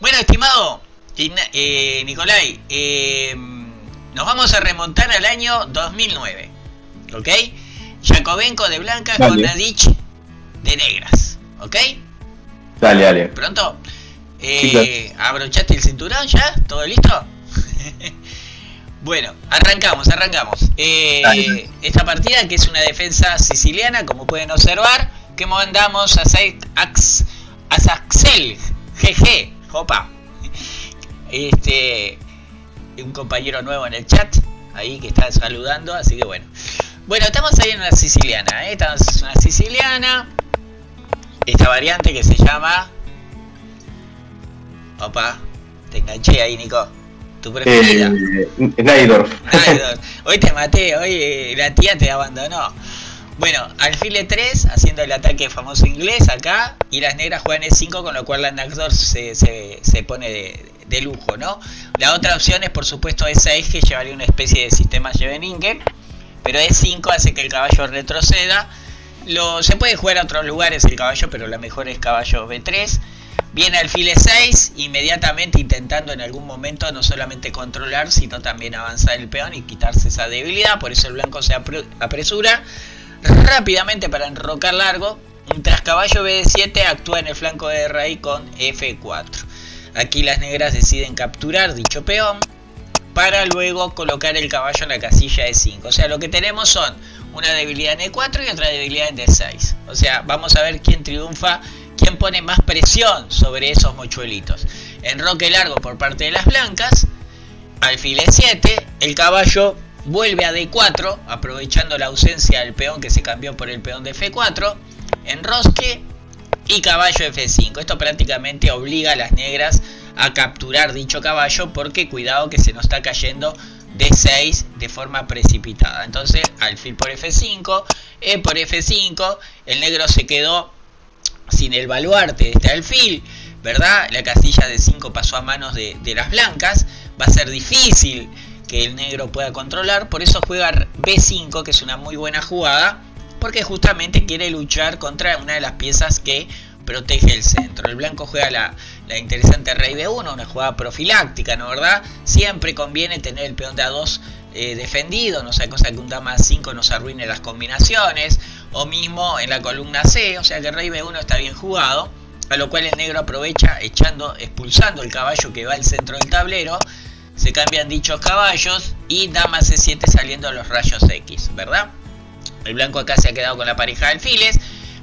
Bueno, estimado eh, Nicolai, eh, nos vamos a remontar al año 2009, ¿ok? Jacobenco de blanca con Nadich de negras, ¿ok? Dale, dale. ¿Pronto? Eh, ¿Abrochaste el cinturón ya? ¿Todo listo? bueno, arrancamos, arrancamos. Eh, esta partida que es una defensa siciliana, como pueden observar, que mandamos a, a Saxel, GG, Opa. Este, un compañero nuevo en el chat, ahí que está saludando, así que bueno. Bueno, estamos ahí en una siciliana, ¿eh? estamos en una siciliana. Esta variante que se llama... Opa, te enganché ahí, Nico. Tu preferida. Eh, Hoy te maté, hoy eh, la tía te abandonó. Bueno, alfil E3 haciendo el ataque famoso inglés acá y las negras juegan E5 con lo cual la Naxdor se, se, pone de, lujo, ¿no? La otra opción es por supuesto E6 que llevaría una especie de sistema Scheveningen, pero E5 hace que el caballo retroceda. Lo, se puede jugar a otros lugares el caballo, pero la mejor es caballo B3. Viene alfil E6, inmediatamente intentando en algún momento no solamente controlar, sino también avanzar el peón y quitarse esa debilidad, por eso el blanco se apresura rápidamente para enrocar largo, tras caballo B7 actúa en el flanco de rey con F4. Aquí las negras deciden capturar dicho peón para luego colocar el caballo en la casilla de 5. O sea, lo que tenemos son una debilidad en E4 y otra debilidad en D6. O sea, vamos a ver quién triunfa, quién pone más presión sobre esos mochuelitos. Enroque largo por parte de las blancas, alfil E7, el caballo vuelve a D4, aprovechando la ausencia del peón que se cambió por el peón de F4, enrosque y caballo F5. Esto prácticamente obliga a las negras a capturar dicho caballo porque cuidado que se nos está cayendo D6 de forma precipitada. Entonces, alfil por F5, E por F5, el negro se quedó sin el baluarte de este alfil, ¿verdad? La casilla de 5 pasó a manos de, de las blancas, va a ser difícil que el negro pueda controlar. Por eso juega B5, que es una muy buena jugada, porque justamente quiere luchar contra una de las piezas que protege el centro. El blanco juega la, interesante rey B1, una jugada profiláctica, ¿no verdad? Siempre conviene tener el peón de A2 eh, defendido, no sea cosa que un dama 5 nos arruine las combinaciones, o mismo en la columna C, o sea que rey B1 está bien jugado, a lo cual el negro aprovecha echando, expulsando el caballo que va al centro del tablero, se cambian dichos caballos y dama C7 saliendo los rayos X, ¿verdad? El blanco acá se ha quedado con la pareja de alfiles,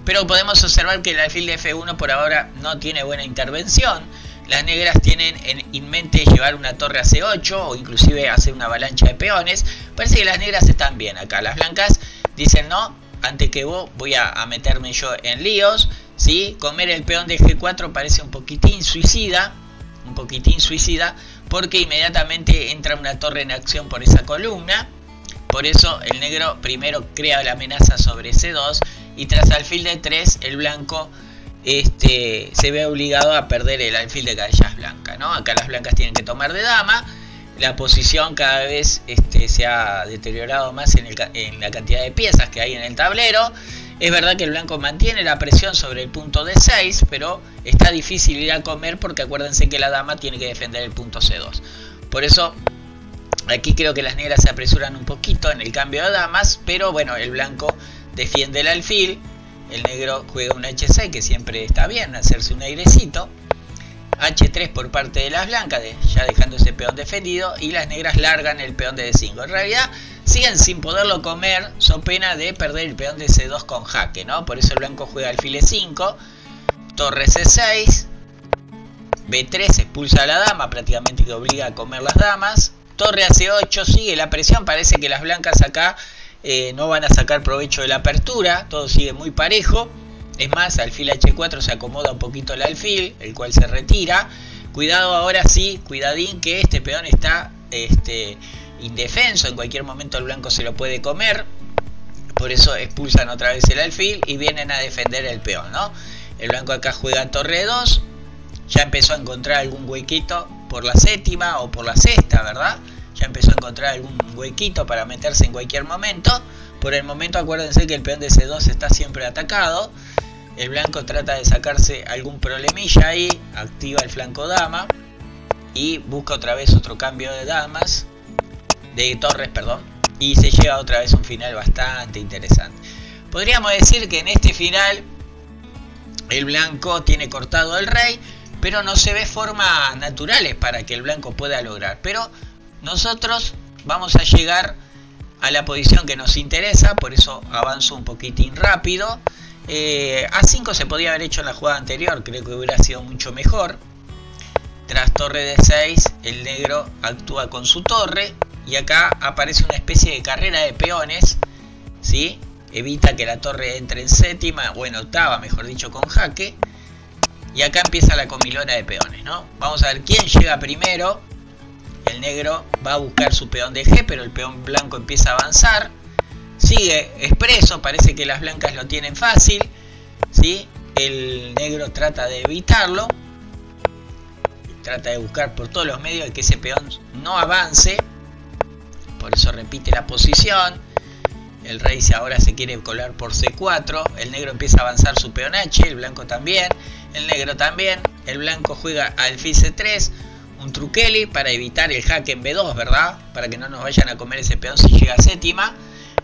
pero podemos observar que el alfil de F1 por ahora no tiene buena intervención. Las negras tienen en, mente llevar una torre a C8 o inclusive hacer una avalancha de peones. Parece que las negras están bien acá. Las blancas dicen no, antes que vos voy a, a meterme yo en líos. ¿sí? Comer el peón de G4 parece un poquitín suicida. Un poquitín suicida porque inmediatamente entra una torre en acción por esa columna. Por eso el negro primero crea la amenaza sobre C2 y tras alfil de 3 el blanco este, se ve obligado a perder el alfil de caballas blanca. ¿no? Acá las blancas tienen que tomar de dama. La posición cada vez este, se ha deteriorado más en la cantidad de piezas que hay en el tablero. Es verdad que el blanco mantiene la presión sobre el punto D6, pero está difícil ir a comer porque acuérdense que la dama tiene que defender el punto C2. Por eso aquí creo que las negras se apresuran un poquito en el cambio de damas, pero bueno, el blanco defiende el alfil, el negro juega un H6 que siempre está bien, hacerse un airecito. H3 por parte de las blancas, ya dejando ese peón defendido, y las negras largan el peón de D5. En realidad siguen sin poderlo comer, son pena de perder el peón de C2 con jaque, ¿no? Por eso el blanco juega alfil E5, torre C6, B3 expulsa a la dama, prácticamente que obliga a comer las damas, torre a C8 sigue la presión, parece que las blancas acá eh, no van a sacar provecho de la apertura, todo sigue muy parejo, es más, alfil H4 se acomoda un poquito el alfil, el cual se retira, cuidado ahora sí, cuidadín que este peón está este, indefenso, en cualquier momento el blanco se lo puede comer, por eso expulsan otra vez el alfil y vienen a defender el peón, ¿no? El blanco acá juega torre 2, ya empezó a encontrar algún huequito por la séptima o por la sexta, ¿verdad? Ya empezó a encontrar algún huequito para meterse en cualquier momento. Por el momento acuérdense que el peón de C2 está siempre atacado. El blanco trata de sacarse algún problemilla ahí, activa el flanco dama y busca otra vez otro cambio de damas, de torres, perdón, y se lleva otra vez un final bastante interesante. Podríamos decir que en este final el blanco tiene cortado el rey, pero no se ve formas naturales para que el blanco pueda lograr. Pero nosotros vamos a llegar a la posición que nos interesa, por eso avanzo un poquitín rápido. Eh, A5 se podía haber hecho en la jugada anterior, creo que hubiera sido mucho mejor. Tras torre de 6, el negro actúa con su torre y acá aparece una especie de carrera de peones, ¿sí? Evita que la torre entre en séptima o en octava, mejor dicho, con jaque. Y acá empieza la comilona de peones, ¿no? Vamos a ver quién llega primero. El negro va a buscar su peón de G, pero el peón blanco empieza a avanzar. Sigue expreso, parece que las blancas lo tienen fácil. ¿sí? El negro trata de evitarlo trata de buscar por todos los medios de que ese peón no avance. Por eso repite la posición. El rey ahora se quiere colar por C4. El negro empieza a avanzar su peón H. El blanco también. El negro también. El blanco juega alfil C3. Un truqueli para evitar el jaque en B2, ¿verdad? Para que no nos vayan a comer ese peón si llega a séptima.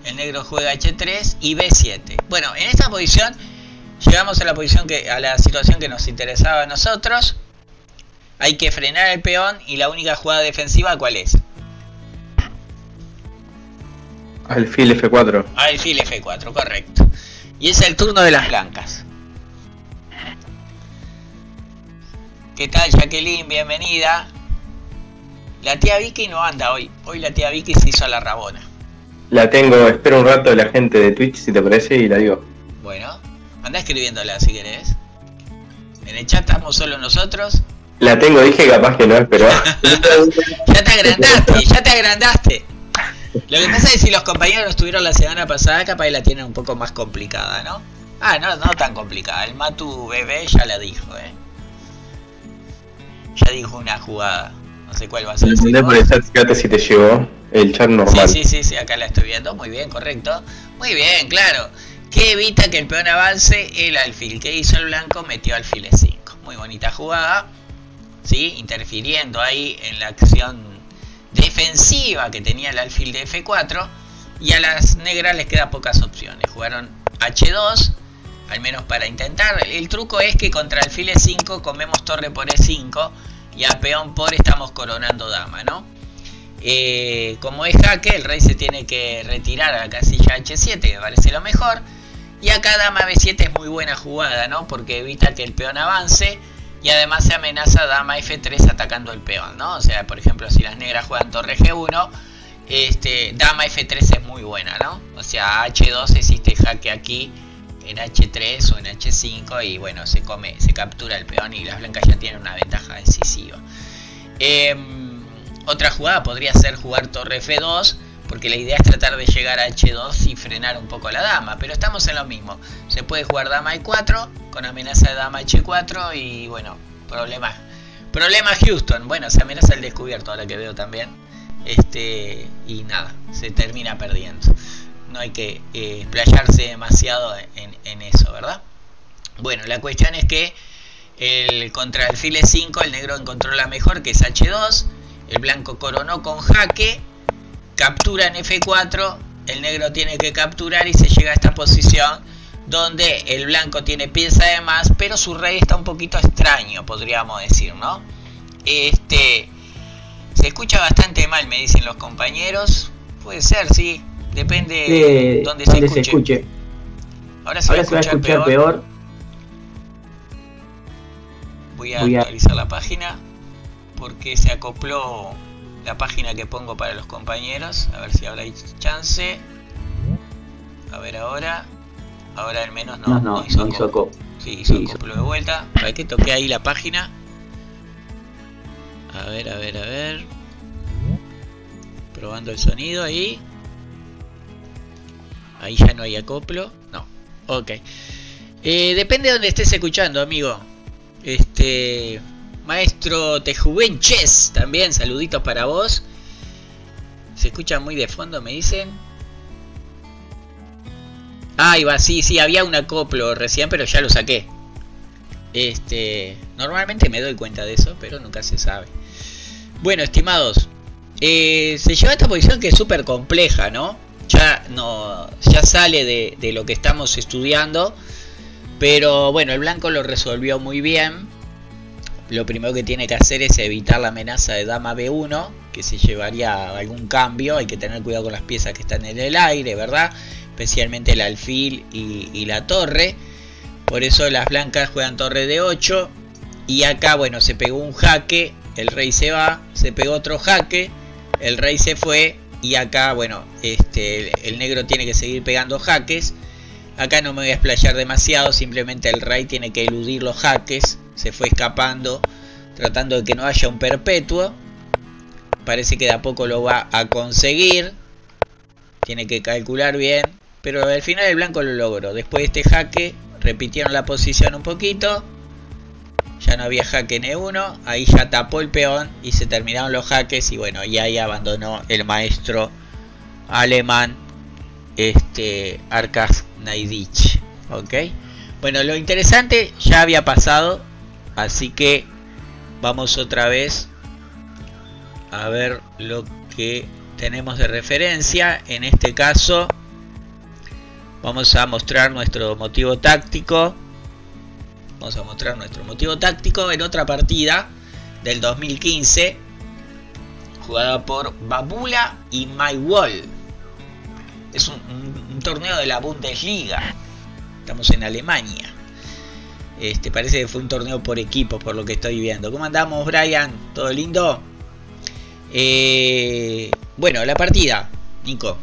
El negro juega H3 y B7. Bueno, en esta posición llegamos a la posición que a la situación que nos interesaba a nosotros hay que frenar el peón y la única jugada defensiva ¿cuál es? Alfil F4. Alfil F4, correcto. Y es el turno de las blancas. ¿Qué tal Jacqueline? Bienvenida. La tía Vicky no anda hoy. Hoy la tía Vicky se hizo a la rabona. La tengo, espero un rato de la gente de Twitch si te parece y la digo. Bueno, anda escribiéndola si querés. En el chat estamos solo nosotros. La tengo, dije capaz que no, pero. ya te agrandaste, ya te agrandaste. Lo que pasa es que si los compañeros estuvieron la semana pasada, capaz que la tienen un poco más complicada, ¿no? Ah, no, no tan complicada. El Matu bebé ya la dijo, ¿eh? Ya dijo una jugada. No sé cuál va a ser. Entendé por el chat, fíjate si te llegó el chat normal. Sí, sí, sí, sí, acá la estoy viendo. Muy bien, correcto. Muy bien, claro. ¿Qué evita que el peón avance? El alfil. ¿Qué hizo el blanco? Metió alfil E5. Muy bonita jugada. ¿sí? interfiriendo ahí en la acción defensiva que tenía el alfil de F4 y a las negras les queda pocas opciones. Jugaron H2, al menos para intentar. El truco es que contra alfil E5 comemos torre por E5 y a peón por estamos coronando dama, ¿no? Eh, como es jaque, el rey se tiene que retirar a la casilla H7, que parece lo mejor. Y acá dama B7 es muy buena jugada, ¿no? Porque evita que el peón avance y además se amenaza dama F3 atacando el peón, ¿no? O sea, por ejemplo, si las negras juegan torre G1, este, dama F3 es muy buena, ¿no? O sea, H2 existe jaque aquí en H3 o en H5 y bueno, se come, se captura el peón y las blancas ya tienen una ventaja decisiva. Em, otra jugada podría ser jugar torre F2 porque la idea es tratar de llegar a H2 y frenar un poco a la dama, pero estamos en lo mismo. Se puede jugar dama E4 con amenaza de dama H4 y bueno, problema. Problema Houston, bueno, se amenaza el descubierto ahora que veo también. Este, y nada, se termina perdiendo. No hay que eh, demasiado en, en, eso, ¿verdad? Bueno, la cuestión es que el, contra el file 5 el negro encontró la mejor que es H2. El blanco coronó con jaque captura en F4, el negro tiene que capturar y se llega a esta posición donde el blanco tiene pieza de más, pero su rey está un poquito extraño, podríamos decir, ¿no? Este se escucha bastante mal, me dicen los compañeros. Puede ser, sí, depende de dónde, se, escuche. Ahora se, va, a escuchar peor. Voy a actualizar la página porque se acopló la página que pongo para los compañeros. A ver si ahora hay chance. A ver ahora. Ahora al menos no, no, hizo, no hizo Sí, hizo, de vuelta. Para que toque ahí la página. A ver, a ver, a ver. Probando el sonido ahí. Ahí ya no hay acoplo. No. Ok. Eh, depende de donde estés escuchando, amigo. Este. Maestro Tejuvenches, también saluditos para vos. Se escucha muy de fondo, me dicen. Ahí va, sí, sí, había un acoplo recién, pero ya lo saqué. Este, normalmente me doy cuenta de eso, pero nunca se sabe. Bueno, estimados, eh, se lleva esta posición que es súper compleja, ¿no? Ya no, ya sale de lo que estamos estudiando, pero bueno, el blanco lo resolvió muy bien. Lo primero que tiene que hacer es evitar la amenaza de dama B1, que se llevaría algún cambio. Hay que tener cuidado con las piezas que están en el aire, ¿verdad? Especialmente el alfil y, la torre. Por eso las blancas juegan torre de 8. Y acá, bueno, se pegó un jaque. El rey se va. Se pegó otro jaque. El rey se fue. Y acá, bueno, este, el negro tiene que seguir pegando jaques. Acá no me voy a explayar demasiado. Simplemente el rey tiene que eludir los jaques. Se fue escapando. Tratando de que no haya un perpetuo. Parece que de a poco lo va a conseguir. Tiene que calcular bien. Pero al final el blanco lo logró. Después de este jaque repitieron la posición un poquito. Ya no había jaque en E1. Ahí ya tapó el peón y se terminaron los jaques. Y bueno, y ahí abandonó el maestro alemán este Arkas Naidich. ¿Ok? Bueno, lo interesante ya había pasado. Así que vamos otra vez a ver lo que tenemos de referencia. En este caso vamos a mostrar nuestro motivo táctico. Vamos a mostrar nuestro motivo táctico en otra partida del 2015 jugada por Babula y Maywall. Es un, torneo de la Bundesliga. Estamos en Alemania este parece que fue un torneo por equipo por lo que estoy viendo ¿cómo andamos Brian? ¿todo lindo? Eh, bueno la partida Nico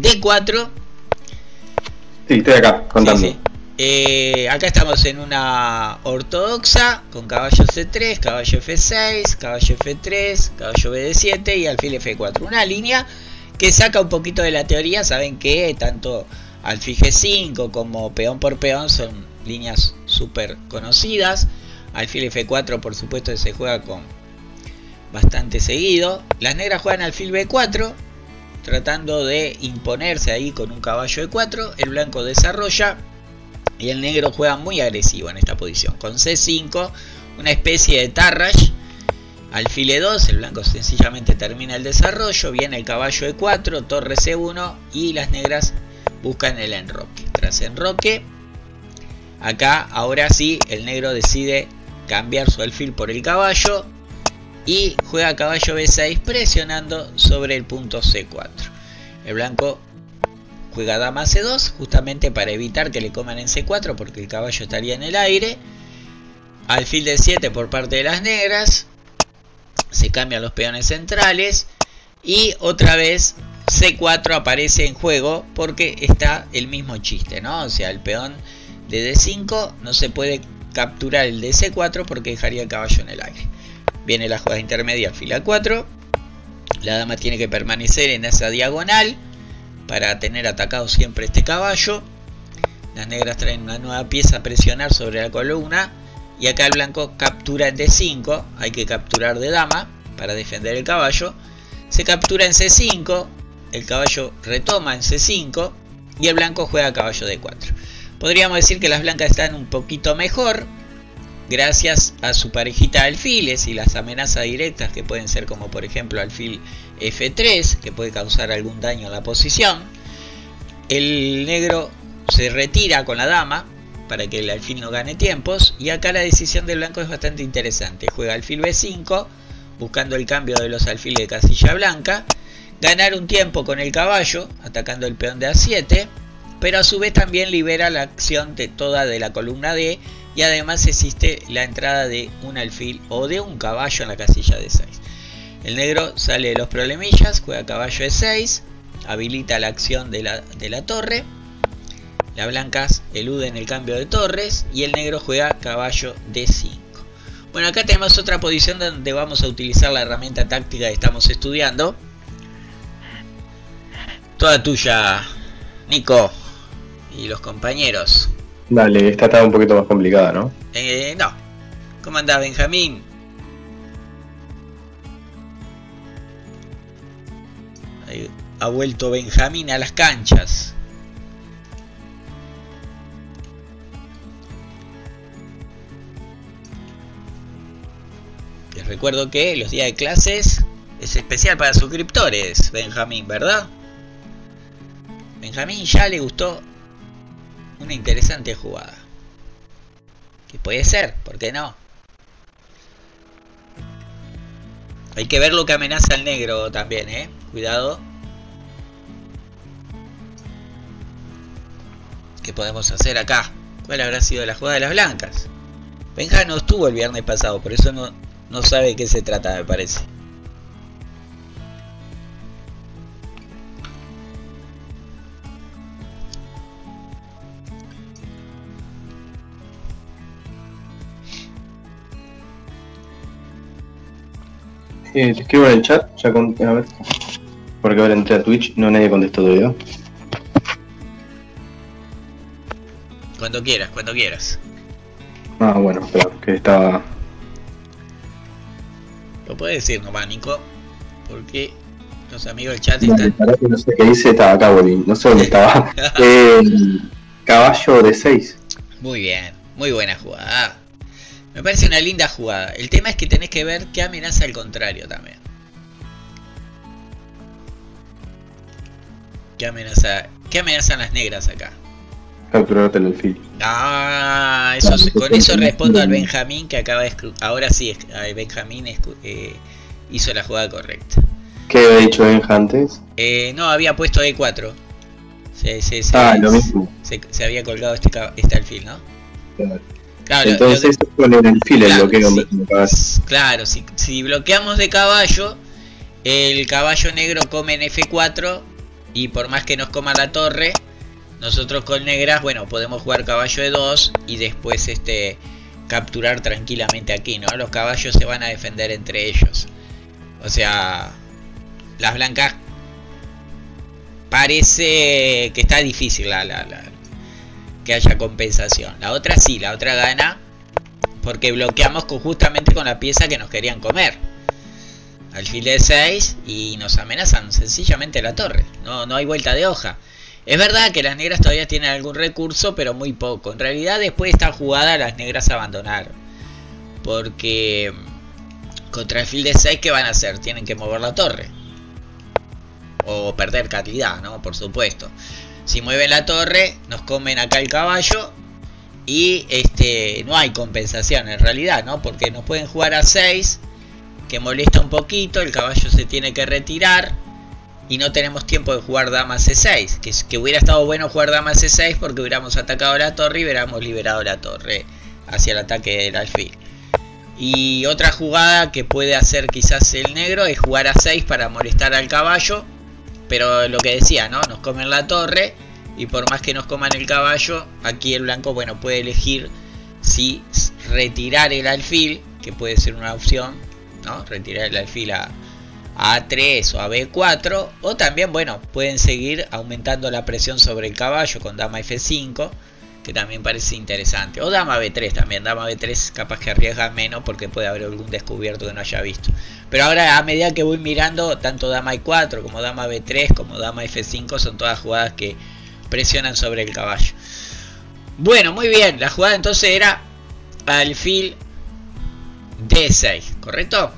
D4 Sí, estoy acá contando. Sí, sí. Eh, acá estamos en una ortodoxa con caballo C3, caballo F6, caballo F3, caballo BD7 y alfil F4. Una línea que saca un poquito de la teoría. Saben que tanto alfil G5 como peón por peón son líneas súper conocidas. Alfil F4 por supuesto se juega con bastante seguido. Las negras juegan alfil B4 tratando de imponerse ahí con un caballo de 4. El blanco desarrolla y el negro juega muy agresivo en esta posición. Con C5, una especie de tarrash. Alfil E2, el blanco sencillamente termina el desarrollo. Viene el caballo de 4, torre C1 y las negras buscan el enroque. Tras enroque, acá ahora sí el negro decide cambiar su alfil por el caballo y juega caballo B6 presionando sobre el punto C4. El blanco juega dama C2 justamente para evitar que le coman en C4 porque el caballo estaría en el aire. Alfil de 7 por parte de las negras. Se cambian los peones centrales. Y otra vez C4 aparece en juego porque está el mismo chiste, ¿no? O sea, el peón de D5 no se puede capturar el de C4 porque dejaría el caballo en el aire. Viene la jugada intermedia, fila 4. La dama tiene que permanecer en esa diagonal para tener atacado siempre este caballo. Las negras traen una nueva pieza a presionar sobre la columna. Y acá el blanco captura en D5. Hay que capturar de dama para defender el caballo. Se captura en C5. El caballo retoma en C5. Y el blanco juega caballo D4. Podríamos decir que las blancas están un poquito mejor gracias a su parejita de alfiles y las amenazas directas que pueden ser como por ejemplo alfil F3 que puede causar algún daño a la posición. El negro se retira con la dama para que el alfil no gane tiempos y acá la decisión del blanco es bastante interesante. Juega alfil B5 buscando el cambio de los alfiles de casilla blanca ganar un tiempo con el caballo atacando el peón de A7 pero a su vez también libera la acción de toda de la columna D y además existe la entrada de un alfil o de un caballo en la casilla de 6. El negro sale de los problemillas, juega caballo de 6, habilita la acción de la, de la torre. Las blancas eluden el cambio de torres y el negro juega caballo de 5. Bueno, acá tenemos otra posición donde vamos a utilizar la herramienta táctica que estamos estudiando. Toda tuya, Nico y los compañeros. Dale, esta está un poquito más complicada, ¿no? Eh, no. ¿Cómo andás, Benjamín? Ha vuelto Benjamín a las canchas. Les recuerdo que los días de clases es especial para suscriptores, Benjamín, ¿verdad? Benjamín ya le gustó una interesante jugada. Que puede ser, ¿por qué no? Hay que ver lo que amenaza el negro también, ¿eh? Cuidado. ¿Qué podemos hacer acá? ¿Cuál habrá sido la jugada de las blancas? Benja no estuvo el viernes pasado, por eso no, no sabe de qué se trata, me parece. Eh, te escribo en el chat, ya con... a ver. Porque ahora entré a Twitch, no nadie contestó todavía. Cuando quieras, cuando quieras. Ah, bueno, espera, que estaba. Lo puedes decir nomás, Nico. Porque los amigos del chat están. no sé qué dice, estaba acá, Bolín. No sé dónde estaba. Eh, caballo de 6. Muy bien, muy buena jugada. Me parece una linda jugada. El tema es que tenés que ver qué amenaza al contrario también. ¿Qué amenaza? ¿Qué amenazan las negras acá? Capturarte el alfil. Ah, eso, con eso respondo al Benjamín que acaba de Ahora sí, el Benjamín eh, hizo la jugada correcta. ¿Qué había dicho Benja antes? Eh, no, había puesto E4. Se, se, se- Ah, lo mismo. se- se había colgado este, este alfil, ¿no? Claro, lo- Entonces, con el alfil el Claro, bloqueo sí. me cagas. S- Claro, si, si bloqueamos de caballo, el caballo negro come en F4 y por más que nos coma la torre, nosotros con negras, bueno, podemos jugar caballo de 2 y después este capturar tranquilamente aquí, ¿no? Los caballos se van a defender entre ellos. O sea, las blancas parece que está difícil la, la- la- que haya compensación. La otra sí, la otra gana porque bloqueamos con- justamente con la pieza que nos querían comer. Alfil de 6 y nos amenazan sencillamente la torre. No, no hay vuelta de hoja. Es verdad que las negras todavía tienen algún recurso, pero muy poco. En realidad después de esta jugada las negras abandonaron. Porque mm, contra alfil de 6 ¿qué van a hacer? Tienen que mover la torre. O perder calidad, ¿no? Por supuesto. Si mueven la torre, nos comen acá el caballo y este no hay compensación en realidad, ¿no? Porque nos pueden jugar a 6, que molesta un poquito, el caballo se tiene que retirar y no tenemos tiempo de jugar dama C6, que, que hubiera estado bueno jugar dama C6 porque hubiéramos atacado la torre y hubiéramos liberado la torre hacia el ataque del alfil. Y otra jugada que puede hacer quizás el negro es jugar a 6 para molestar al caballo, pero lo que decía, ¿no? Nos comen la torre y por más que nos coman el caballo, aquí el blanco, bueno, puede elegir si retirar el alfil, que puede ser una opción, ¿no? Retirar el alfil a A3 o a B4, o también, bueno, pueden seguir aumentando la presión sobre el caballo con dama F5, que también parece interesante, o dama B3 también, dama B3 capaz que arriesga menos porque puede haber algún descubierto que no haya visto. Pero ahora a medida que voy mirando, tanto dama I4 como dama B3 como dama F5 son todas jugadas que presionan sobre el caballo. Bueno, muy bien, la jugada entonces era alfil D6, ¿correcto?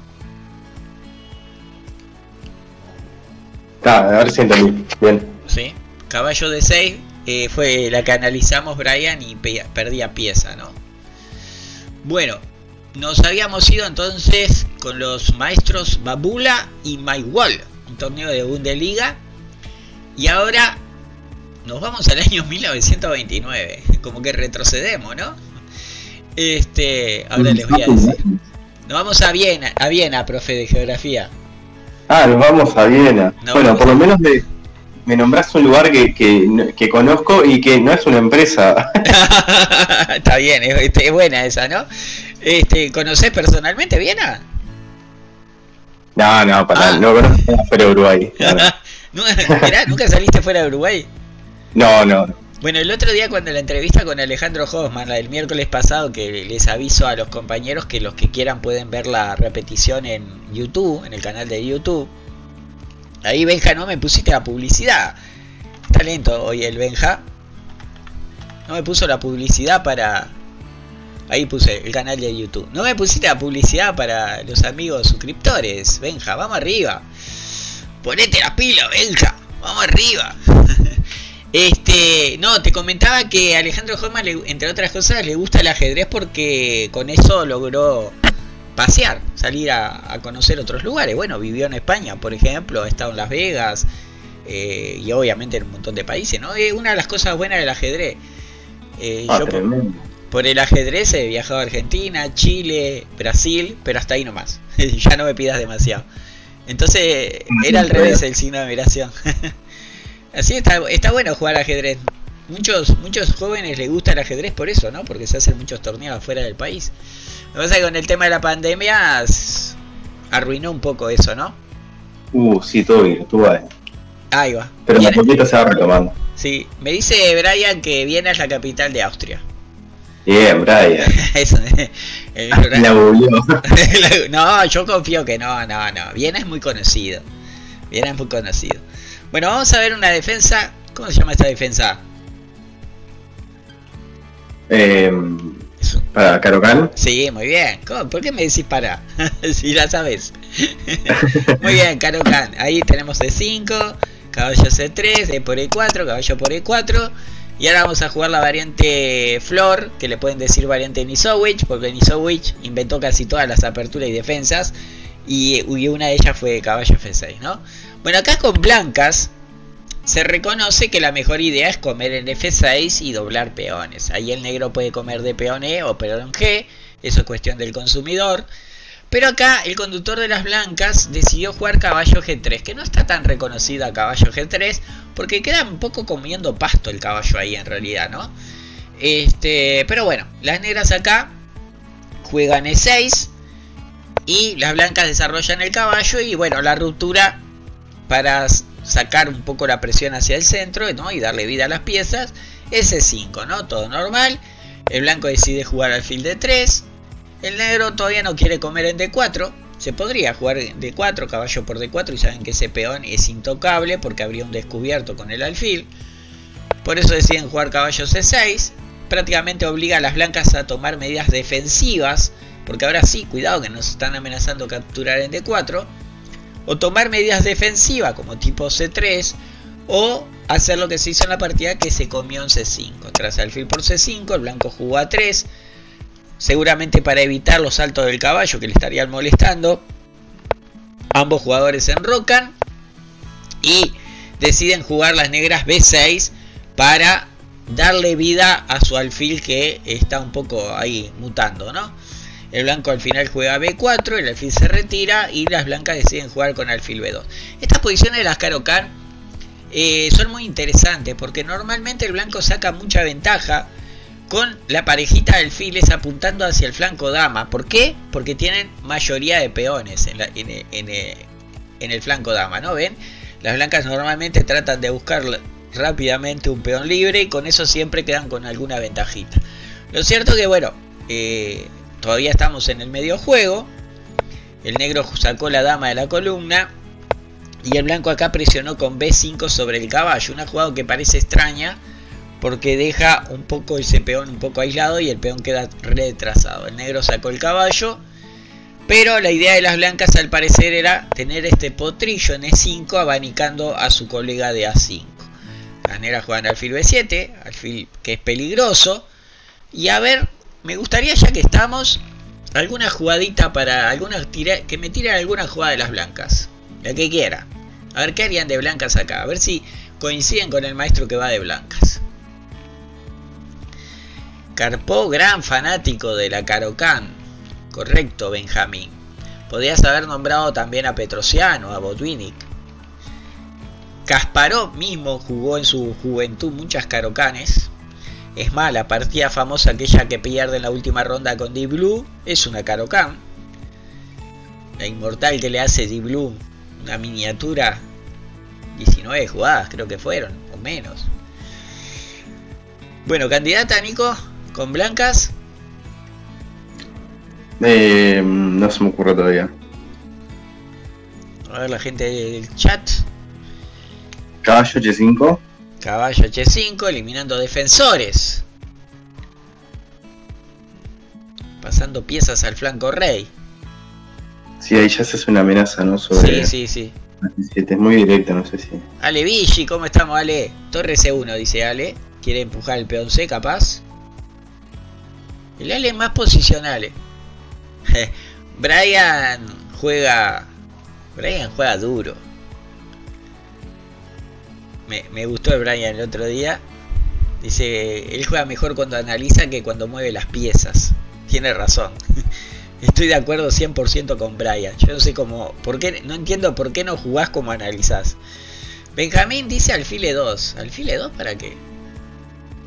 Está, a ver si entendí. Bien. Sí. Caballo D6 eh, fue la que analizamos Brian y pe- perdía pieza, ¿no? Bueno, nos habíamos ido entonces con los maestros Babula y Wall, un torneo de Bundesliga. Y ahora nos vamos al año 1929, como que retrocedemos, ¿no? Este, ahora les voy a decir. Nos vamos a Viena, a Viena, profe de geografía. Ah, nos vamos a Viena. No, bueno, por a- lo menos me, me nombrás un lugar que, que, que conozco y que no es una empresa. Está bien, es, este, es buena esa, ¿no? Este, ¿Conoces personalmente Viena? No, no, para, Ah. no conozco fuera de Uruguay. No, mirá, ¿Nunca saliste fuera de Uruguay? No, no, no. Bueno, el otro día cuando la entrevista con Alejandro Hoffman, la del miércoles pasado, que les aviso a los compañeros que los que quieran pueden ver la repetición en YouTube, en el canal de YouTube. Ahí Benja, no me pusiste la publicidad. Está lento hoy el Benja. No me puso la publicidad para Ahí puse el canal de YouTube. No me pusiste la publicidad para los amigos suscriptores. Benja, vamos arriba. Ponete la pila, Benja. Vamos arriba. Este, no, te comentaba que Alejandro Holman, entre otras cosas, le gusta el ajedrez porque con eso logró pasear, salir a, conocer otros lugares. Bueno, vivió en España, por ejemplo, ha estado en Las Vegas eh, y obviamente en un montón de países, ¿no? Es una de las cosas buenas del ajedrez. Eh, ah, yo por, el ajedrez he viajado a Argentina, Chile, Brasil, pero hasta ahí nomás. ya no me pidas demasiado. Entonces era al revés el signo de admiración. Así está, está bueno jugar ajedrez. Muchos, muchos jóvenes les gusta el ajedrez por eso, ¿no? Porque se hacen muchos torneos afuera del país. Lo que pasa es que con el tema de la pandemia arruinó un poco eso, ¿no? Uh, sí, todo bien, estuvo ahí. Ahí va. Pero la poquito se va retomando. Sí, me dice Brian que Viena es la capital de Austria. Bien, Brian. Eso, el, la no, yo confío que no, no, no. Viena es muy conocido. Viena es muy conocido. Bueno, vamos a ver una defensa. ¿Cómo se llama esta defensa? Eh, ¿Para Karokan? Sí, muy bien. ¿Por qué me decís para? si la sabes. muy bien, Karokan. Ahí tenemos E5, caballo C3, E por E4, caballo por E4. Y ahora vamos a jugar la variante Flor, que le pueden decir variante Nisowich, porque Nisowich inventó casi todas las aperturas y defensas. Y una de ellas fue caballo F6, ¿no? Bueno, acá con blancas se reconoce que la mejor idea es comer en F6 y doblar peones. Ahí el negro puede comer de peón E o peón G, eso es cuestión del consumidor. Pero acá el conductor de las blancas decidió jugar caballo G3, que no está tan reconocida caballo G3, porque queda un poco comiendo pasto el caballo ahí en realidad, ¿no? Este, pero bueno, las negras acá juegan E6 y las blancas desarrollan el caballo y bueno, la ruptura para sacar un poco la presión hacia el centro ¿no? y darle vida a las piezas. S5, ¿no? Todo normal. El blanco decide jugar al fil de 3. El negro todavía no quiere comer en D4. Se podría jugar D4, caballo por D4 y saben que ese peón es intocable porque habría un descubierto con el alfil. Por eso deciden jugar caballo C6. Prácticamente obliga a las blancas a tomar medidas defensivas. Porque ahora sí, cuidado que nos están amenazando capturar en D4 o tomar medidas defensivas como tipo C3 o hacer lo que se hizo en la partida que se comió en C5. Tras alfil por C5, el blanco jugó a 3, seguramente para evitar los saltos del caballo que le estarían molestando. Ambos jugadores se enrocan y deciden jugar las negras B6 para darle vida a su alfil que está un poco ahí mutando, ¿no? El blanco al final juega B4, el alfil se retira y las blancas deciden jugar con alfil B2. Estas posiciones de las Karokan eh, son muy interesantes porque normalmente el blanco saca mucha ventaja con la parejita de alfiles apuntando hacia el flanco dama. ¿Por qué? Porque tienen mayoría de peones en, el flanco dama, ¿no ven? Las blancas normalmente tratan de buscar rápidamente un peón libre y con eso siempre quedan con alguna ventajita. Lo cierto que bueno, eh, Todavía estamos en el medio juego. El negro sacó la dama de la columna. Y el blanco acá presionó con B5 sobre el caballo. Una jugada que parece extraña. Porque deja un poco ese peón un poco aislado y el peón queda retrasado. El negro sacó el caballo. Pero la idea de las blancas al parecer era tener este potrillo en E5 abanicando a su colega de A5. Las negras juegan alfil B7, alfil que es peligroso. Y a ver me gustaría ya que estamos alguna jugadita para alguna que me tiren alguna jugada de las blancas. La que quiera. A ver qué harían de blancas acá a ver si coinciden con el maestro que va de blancas. Carpó gran fanático de la Carocan correcto Benjamín. Podrías haber nombrado también a Petrosiano a Botwinic Kasparov mismo jugó en su juventud muchas Carocanes es más, la partida famosa aquella que pierde en la última ronda con Deep Blue es una Karokan. La inmortal que le hace Deep Blue, una miniatura, 19 jugadas creo que fueron, o menos. Bueno, candidata Nico, con blancas. Eh, no se me ocurre todavía. A ver la gente del chat. Caballo H5. Caballo H5, eliminando defensores. pasando piezas al flanco rey. Sí, ahí ya se hace una amenaza, ¿no? Sobre Sí, sí, sí. Es muy directo, no sé si. Ale Vichy, ¿cómo estamos, Ale? Torre C1, dice Ale. Quiere empujar el peón C, capaz. El Ale es más posicional. eh. Brian juega. Brian juega duro. Me, gustó el Brian el otro día. Dice, él juega mejor cuando analiza que cuando mueve las piezas. Tiene razón. Estoy de acuerdo 100% con Brian. Yo no sé cómo, por qué, no entiendo por qué no jugás como analizás. Benjamín dice alfile 2. ¿Alfile 2 para qué?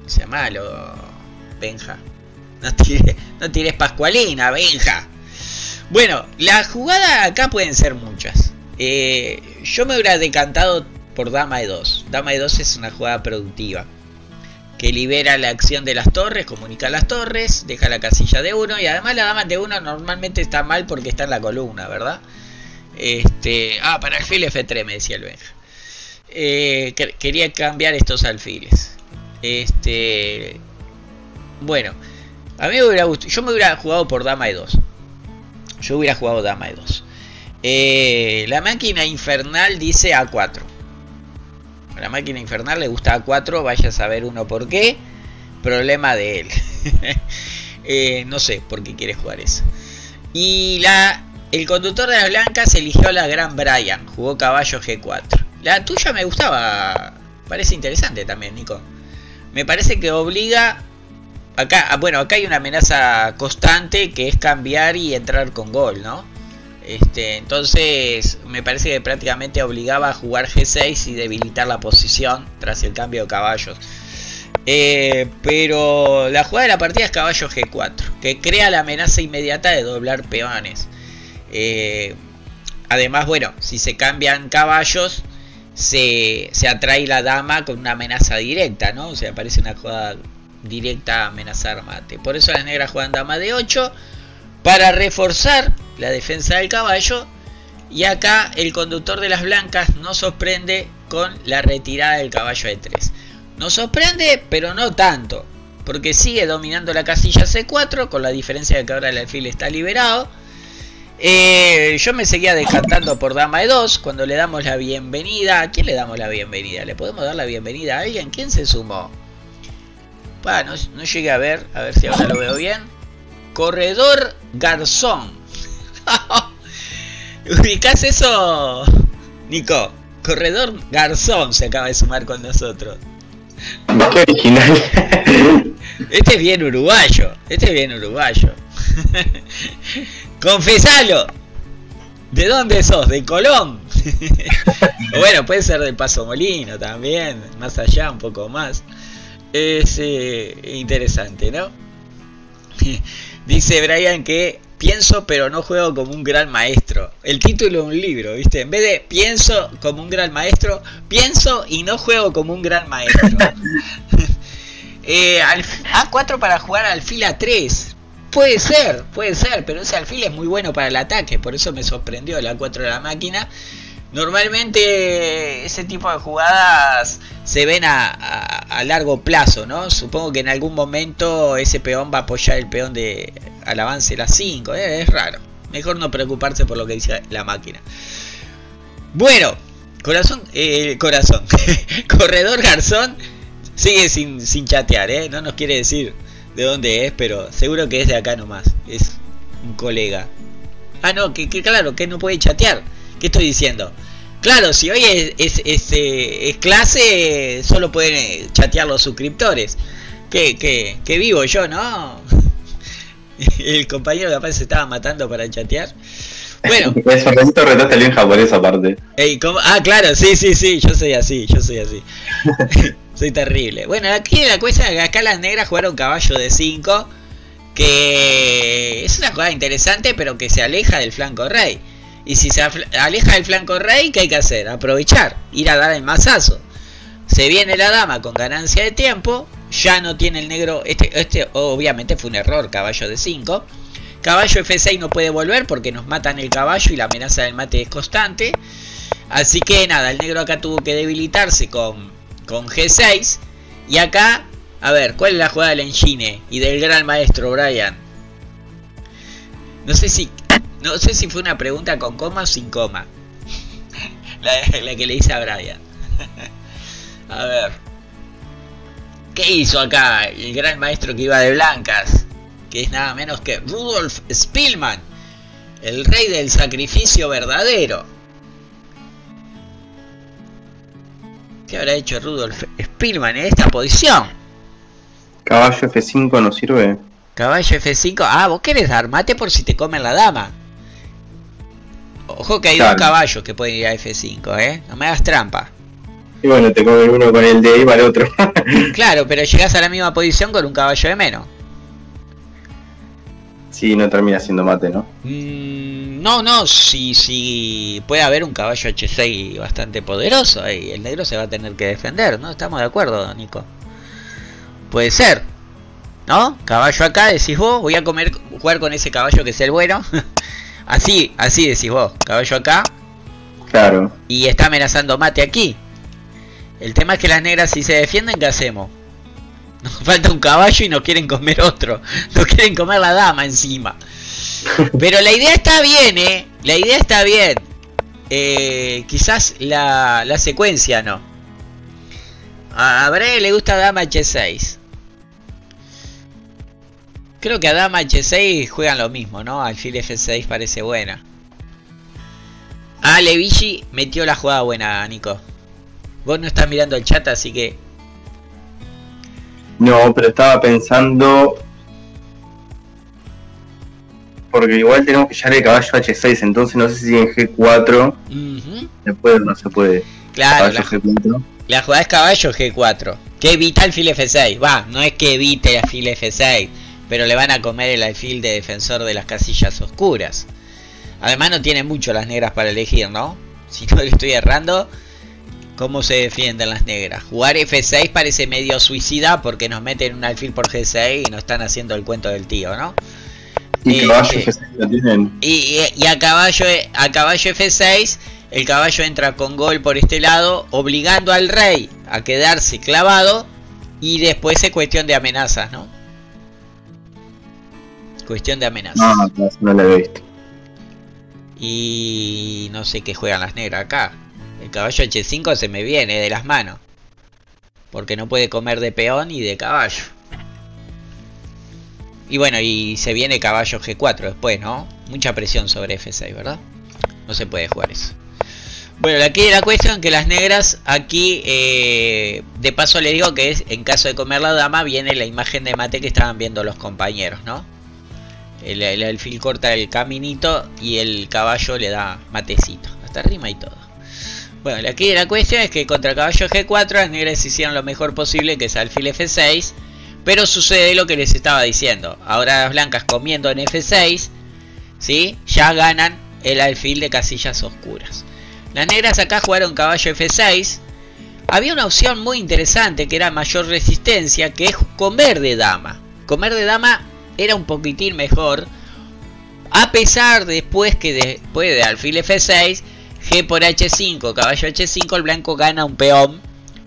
Sea malo, Benja. No tires, no tires Pascualina, Benja. Bueno, la jugada acá pueden ser muchas. Eh, yo me hubiera decantado por Dama de 2. Dama de 2 es una jugada productiva. Que libera la acción de las torres, comunica las torres, deja la casilla de 1 y además la dama de 1 normalmente está mal porque está en la columna, ¿verdad? Este, ah, para alfil F3 me decía el Benja. Eh, quería cambiar estos alfiles. Este, bueno, a mí me hubiera gustado, yo me hubiera jugado por dama de 2. Yo hubiera jugado dama de 2. Eh, la máquina infernal dice A4. A la máquina infernal le gusta A4, vaya a saber uno por qué. Problema de él. eh, no sé por qué quiere jugar eso. Y la, el conductor de las blancas eligió la Gran Brian. Jugó caballo G4. La tuya me gustaba. Parece interesante también, Nico. Me parece que obliga. Acá, bueno, acá hay una amenaza constante que es cambiar y entrar con gol, ¿no? Este, entonces me parece que prácticamente obligaba a jugar G6 y debilitar la posición tras el cambio de caballos. Eh, pero la jugada de la partida es caballo G4, que crea la amenaza inmediata de doblar peones. Eh, además, bueno, si se cambian caballos, se, se, atrae la dama con una amenaza directa, ¿no? O sea, aparece una jugada directa a amenazar mate. Por eso las negras juegan dama de 8 para reforzar la defensa del caballo. Y acá el conductor de las blancas nos sorprende con la retirada del caballo de 3. Nos sorprende, pero no tanto. Porque sigue dominando la casilla C4, con la diferencia de que ahora el alfil está liberado. Eh, yo me seguía descartando por dama de 2 cuando le damos la bienvenida. ¿A quién le damos la bienvenida? ¿Le podemos dar la bienvenida a alguien? ¿Quién se sumó? No, no llegué a ver, a ver si ahora lo veo bien. Corredor Garzón. ¿Ubicás eso, Nico? Corredor Garzón se acaba de sumar con nosotros. Qué original. Este es bien uruguayo. Este es bien uruguayo. Confesalo. ¿De dónde sos? ¿De Colón? bueno, puede ser de Paso Molino también. Más allá, un poco más. Es eh, interesante, ¿no? Dice Brian que pienso pero no juego como un gran maestro. El título de un libro, ¿viste? En vez de pienso como un gran maestro, pienso y no juego como un gran maestro. eh, A4 para jugar alfil A3. Puede ser, puede ser, pero ese alfil es muy bueno para el ataque, por eso me sorprendió el A4 de la máquina. Normalmente ese tipo de jugadas se ven a, a, a, largo plazo, ¿no? Supongo que en algún momento ese peón va a apoyar el peón de al avance la 5, ¿eh? es raro. Mejor no preocuparse por lo que dice la máquina. Bueno, corazón, eh, corazón, corredor Garzón sigue sin, sin chatear, ¿eh? No nos quiere decir de dónde es, pero seguro que es de acá nomás. Es un colega. Ah, no, que, claro, que no puede chatear. ¿Qué estoy diciendo? Claro, si hoy es, es, es clase, solo pueden chatear los suscriptores. Que, que, que vivo yo, ¿no? El compañero capaz se estaba matando para chatear. Bueno. Eso, retaste bien japonés aparte. Ey, ah, claro, sí, sí, sí, yo soy así, yo soy así. soy terrible. Bueno, aquí en la cuesta, acá las negras jugaron caballo de 5. Que es una jugada interesante, pero que se aleja del flanco rey. Y si se aleja del flanco rey, ¿qué hay que hacer? Aprovechar, ir a dar el mazazo. Se viene la dama con ganancia de tiempo, ya no tiene el negro, este, este obviamente fue un error, caballo de 5. Caballo F6 no puede volver porque nos matan el caballo y la amenaza del mate es constante. Así que nada, el negro acá tuvo que debilitarse con, con G6. Y acá, a ver, ¿cuál es la jugada del engine y del gran maestro Brian? No sé si no sé si fue una pregunta con coma o sin coma. La, la que le hice a Brian. a ver. ¿Qué hizo acá el gran maestro que iba de blancas? Que es nada menos que Rudolf Spielmann, el rey del sacrificio verdadero. ¿Qué habrá hecho Rudolf Spielmann en esta posición? Caballo F5 no sirve. Caballo F5. Ah, vos querés dar mate por si te comen la dama. Ojo que hay Claro. dos caballos que pueden ir a F5, ¿eh? No me hagas trampa. Y bueno, te comen uno con el D y va el otro. Claro, pero llegás a la misma posición con un caballo de menos. sí, no termina siendo mate, ¿no? Mm, no, no, si, si puede haber un caballo H6 bastante poderoso y el negro se va a tener que defender, ¿no? Estamos de acuerdo, Nico. Puede ser, ¿no? Caballo acá, decís vos, voy a comer, jugar con ese caballo que es el bueno. así, así decís vos, caballo acá Claro. y está amenazando mate aquí. El tema es que las negras si se defienden, ¿qué hacemos? Nos falta un caballo y no quieren comer otro. No quieren comer la dama encima. Pero la idea está bien, ¿eh? La idea está bien. Eh, quizás la, la secuencia no. A Bre le gusta Dama H6. Creo que a Dama H6 juegan lo mismo, ¿no? Alfil F6 parece buena. Ah, Levici metió la jugada buena, Nico. Vos no estás mirando el chat, así que... No, pero estaba pensando. Porque igual tenemos que llevar el caballo H6, entonces no sé si en G4 Ujú. se puede o no se puede. Claro, la, G4. la jugada es caballo G4. Que evita alfil F6. Va, no es que evite alfil F6. Pero le van a comer el alfil de defensor de las casillas oscuras. Además no tiene mucho las negras para elegir, ¿no? Si no le estoy errando, ¿cómo se defienden las negras? Jugar F6 parece medio suicida porque nos meten un alfil por G6 y nos están haciendo el cuento del tío, ¿no? Y Eh, caballo eh. G6 lo tienen. Y, a caballo a caballo F6, el caballo entra con gol por este lado, obligando al rey a quedarse clavado. Y después es cuestión de amenazas, ¿no? Cuestión de amenazas. No, no, no lo he visto. Y no sé qué juegan las negras acá. El caballo H5 se me viene de las manos. Porque no puede comer de peón y de caballo. Y bueno, y se viene caballo G4 después, ¿no? Mucha presión sobre F6, ¿verdad? No se puede jugar eso. Bueno, aquí la cuestión que las negras aquí, eh, de paso le digo que es, en caso de comer la dama, viene la imagen de mate que estaban viendo los compañeros, ¿no? El, alfil corta el caminito y el caballo le da matecito. Hasta rima y todo. Bueno, aquí la cuestión es que contra caballo G4 las negras hicieron lo mejor posible, que es alfil F6. Pero sucede lo que les estaba diciendo. Ahora las blancas comiendo en F6, ¿sí? Ya ganan el alfil de casillas oscuras. Las negras acá jugaron caballo F6. Había una opción muy interesante que era mayor resistencia, que es comer de dama. Comer de dama era un poquitín mejor. A pesar después que después de alfil F6, G por H5, caballo H5, el blanco gana un peón.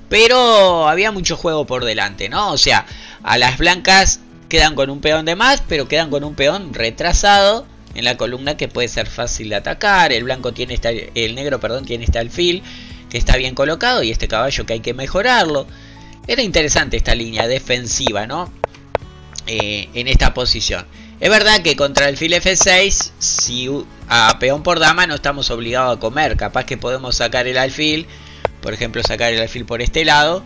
Pero había mucho juego por delante, ¿no? O sea, a las blancas quedan con un peón de más, pero quedan con un peón retrasado en la columna que puede ser fácil de atacar. El blanco tiene esta, el negro, perdón, tiene este alfil que está bien colocado y este caballo que hay que mejorarlo. Era interesante esta línea defensiva, ¿no? Eh, en esta posición. Es verdad que contra el fil F6, si a peón por dama no estamos obligados a comer, capaz que podemos sacar el alfil, por ejemplo sacar el alfil por este lado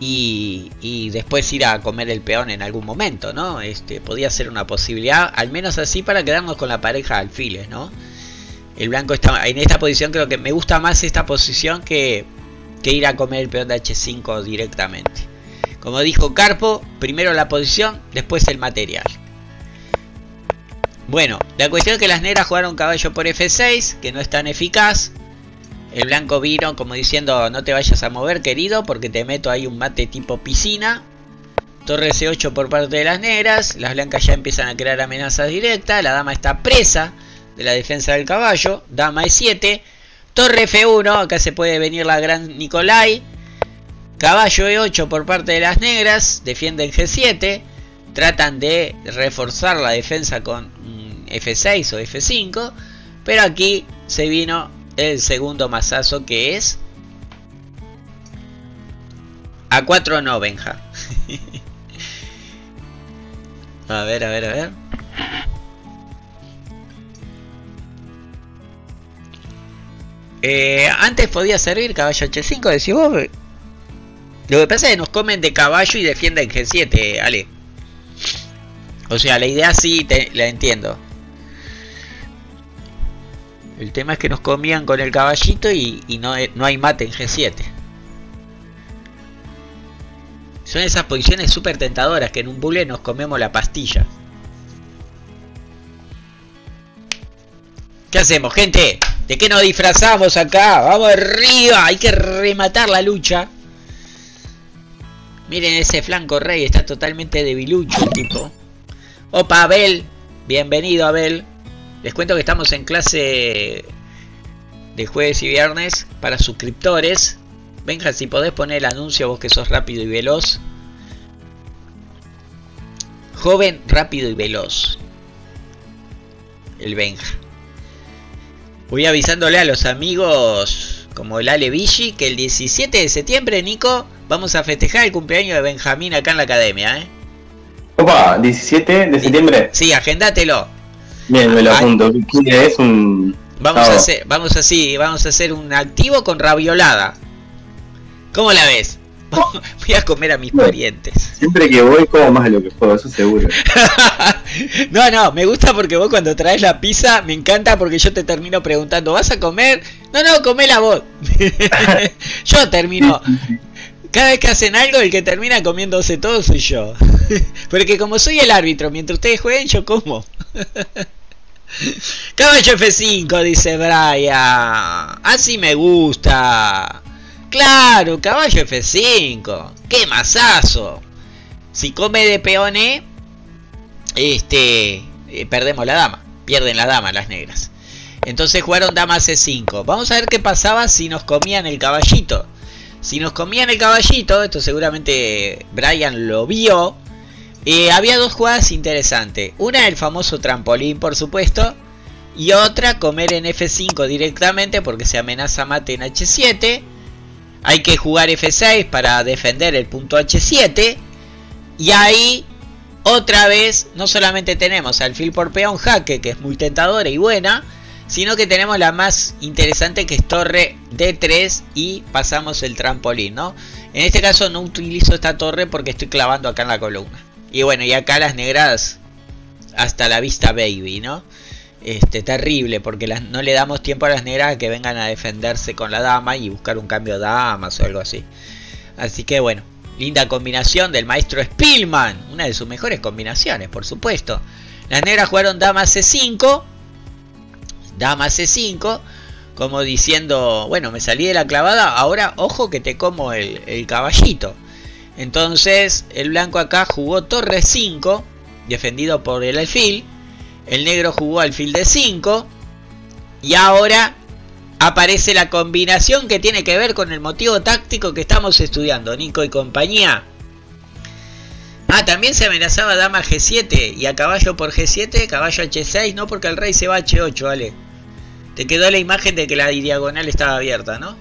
y, y después ir a comer el peón en algún momento, ¿no? Este podía ser una posibilidad, al menos así para quedarnos con la pareja de alfiles, ¿no? El blanco está en esta posición, creo que me gusta más esta posición que, que ir a comer el peón de H5 directamente. Como dijo Carpo, primero la posición, después el material. Bueno, la cuestión es que las negras jugaron caballo por F6, que no es tan eficaz. El blanco vino como diciendo, no te vayas a mover querido, porque te meto ahí un mate tipo piscina. Torre C8 por parte de las negras, las blancas ya empiezan a crear amenazas directas, la dama está presa de la defensa del caballo, dama E7, torre F1, acá se puede venir la gran Nicolai, caballo E8 por parte de las negras, defienden G7, tratan de reforzar la defensa con un F6 o F5, pero aquí se vino el segundo mazazo que es A4 no, Benja. a ver, a ver, a ver. Eh, antes podía servir caballo H5, decís vos. Lo que pasa es que nos comen de caballo y defienden G7, Ale. O sea, la idea sí te, la entiendo. El tema es que nos comían con el caballito y, no, no hay mate en G7. Son esas posiciones súper tentadoras que en un bule nos comemos la pastilla. ¿Qué hacemos, gente? ¿De qué nos disfrazamos acá? ¡Vamos arriba! Hay que rematar la lucha. Miren ese flanco rey, está totalmente debilucho el tipo. Opa, Abel. Bienvenido, Abel. Les cuento que estamos en clase de jueves y viernes para suscriptores. Benja, si podés poner el anuncio, vos que sos rápido y veloz. Joven, rápido y veloz. El Benja. Voy avisándole a los amigos como el Ale Vichy que el 17 de septiembre, Nico, vamos a festejar el cumpleaños de Benjamín acá en la academia, ¿eh? Opa, 17 de septiembre. Sí, agéndatelo. Bien, me lo apunto. ¿Qué es un Vamos a hacer, vamos así, vamos a hacer un activo con raviolada. ¿Cómo la ves? Voy a comer a mis parientes. Siempre que voy como más de lo que puedo, eso seguro. no, no, me gusta porque vos cuando traes la pizza me encanta porque yo te termino preguntando, ¿vas a comer? No, no, comela vos. yo termino. Cada vez que hacen algo, el que termina comiéndose todo soy yo. Porque como soy el árbitro, mientras ustedes jueguen, yo como. Caballo F5, dice Brian. Así me gusta. Claro, caballo F5. ¡Qué masazo! Si come de peone, este, eh, perdemos la dama. Pierden la dama las negras. Entonces jugaron dama C5. Vamos a ver qué pasaba si nos comían el caballito. Si nos comían el caballito, esto seguramente Brian lo vio. Eh, había dos jugadas interesantes. Una el famoso trampolín, por supuesto. Y otra comer en F5 directamente porque se amenaza mate en H7. Hay que jugar F6 para defender el punto H7. Y ahí otra vez no solamente tenemos alfil por peón jaque, que es muy tentadora y buena, sino que tenemos la más interesante que es torre D3 y pasamos el trampolín, ¿no? En este caso no utilizo esta torre porque estoy clavando acá en la columna. Y bueno, y acá las negras hasta la vista baby, ¿no? Este, terrible, porque las, no le damos tiempo a las negras que vengan a defenderse con la dama y buscar un cambio de damas o algo así. Así que bueno, linda combinación del maestro Spillman, una de sus mejores combinaciones, por supuesto. Las negras jugaron dama C5, dama C5, como diciendo, bueno, me salí de la clavada, ahora ojo que te como el, caballito. Entonces el blanco acá jugó torre 5, defendido por el alfil. El negro jugó alfil de 5. Y ahora aparece la combinación que tiene que ver con el motivo táctico que estamos estudiando, Nico y compañía. Ah, también se amenazaba dama G7 y a caballo por G7, caballo H6, no porque el rey se va a H8, vale. Te quedó la imagen de que la diagonal estaba abierta, ¿no?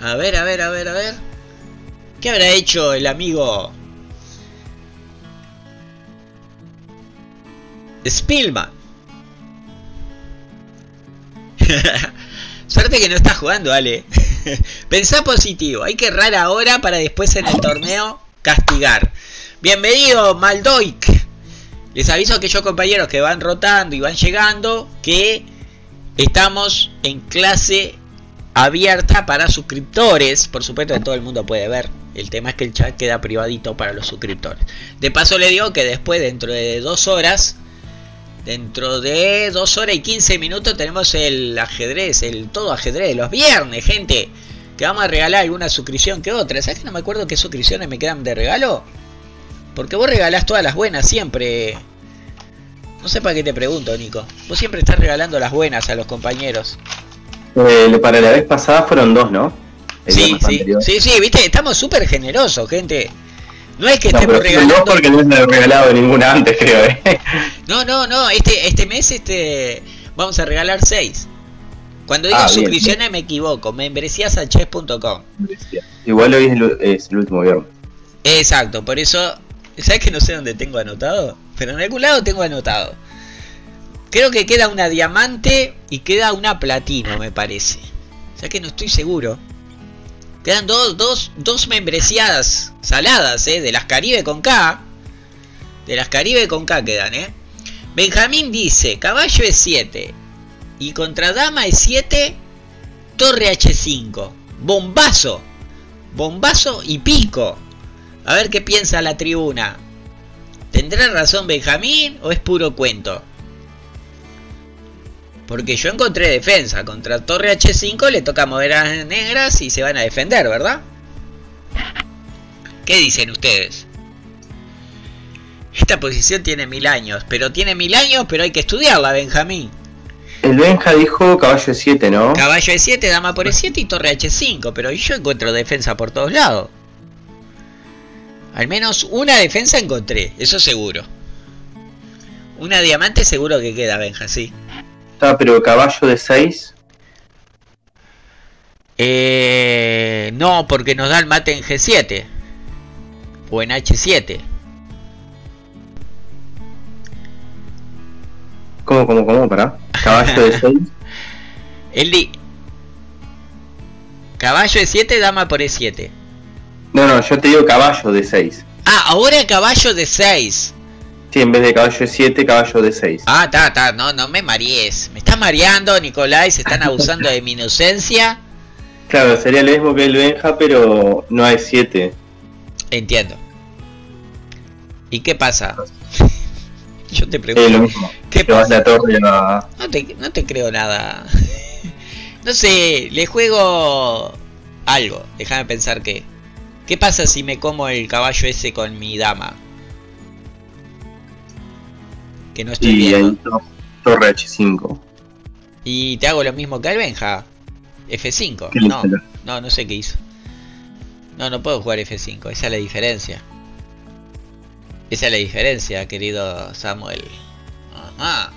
A ver, a ver, a ver, a ver. ¿Qué habrá hecho el amigo Spillman? Suerte que no está jugando, Ale. Pensá positivo. Hay que errar ahora para después en el torneo castigar. Bienvenido, Maldoik. Les aviso a aquellos compañeros que van rotando y van llegando que estamos en clase abierta para suscriptores. Por supuesto que todo el mundo puede ver. El tema es que el chat queda privadito para los suscriptores. De paso le digo que después, dentro de dos horas, dentro de dos horas y 15 minutos tenemos el ajedrez, el todo ajedrez, los viernes, gente. Que vamos a regalar alguna suscripción que otra. ¿Sabes que no me acuerdo qué suscripciones me quedan de regalo? Porque vos regalás todas las buenas siempre. No sé para qué te pregunto, Nico. Vos siempre estás regalando las buenas a los compañeros. Eh, para la vez pasada fueron dos, ¿no? El sí, sí, sí, sí, viste, estamos súper generosos, gente. No es que No, estemos pero no regalando. porque no ha regalado ninguna antes, creo, ¿eh? No, no, no. Este, este mes este vamos a regalar 6. Cuando digo Ah, suscripciones me equivoco. Membresías a chess.com. Igual hoy es el, es el último viernes. Exacto, por eso. ¿Sabes que no sé dónde tengo anotado? Pero en algún lado tengo anotado. Creo que queda una diamante y queda una platino, me parece. O sea que no estoy seguro. Quedan dos, dos, dos saladas, ¿eh? De las Caribe con K. De las Caribe con K quedan, ¿eh? Benjamín dice, caballo es 7. Y contra dama es 7. Torre H5. Bombazo. Bombazo y pico. A ver qué piensa la tribuna. ¿Tendrá razón Benjamín o es puro cuento? Porque yo encontré defensa. Contra Torre H5 le toca mover a las negras y se van a defender, ¿verdad? ¿Qué dicen ustedes? Esta posición tiene mil años. Pero tiene mil años, pero hay que estudiarla, Benjamín. El Benja dijo caballo 7, ¿no? Caballo de 7, dama por E7 y torre H5. Pero yo encuentro defensa por todos lados. Al menos una defensa encontré, eso seguro. Una diamante seguro que queda, Benja, sí. Está, pero caballo de 6. Eh, no, porque nos da el mate en G7. O en H7. ¿Cómo, cómo, cómo? Pará. Caballo de 6. El di... Caballo de 7, dama por E7. No, no, yo te digo caballo de 6. Ah, ahora caballo de 6. Sí, en vez de caballo de 7, caballo de 6. Ah, está, está, no, no me marees. Me estás mareando, Nicolai, se están abusando de mi inocencia. Claro, sería lo mismo que el Benja, pero no hay 7. Entiendo. ¿Y qué pasa? Yo te Es lo pregunto. mismo. ¿Qué Te pasa? la torre a... No te, no te creo nada. No sé, le juego algo. Déjame pensar que. ¿Qué pasa si me como el caballo ese con mi dama? Que no estoy Y viendo. to- torre H5. Y te hago lo mismo que al Benja. F5. ¿Qué No, no, no sé qué hizo. No, no puedo jugar F5. Esa es la diferencia. Esa es la diferencia, querido Samuel. Ajá.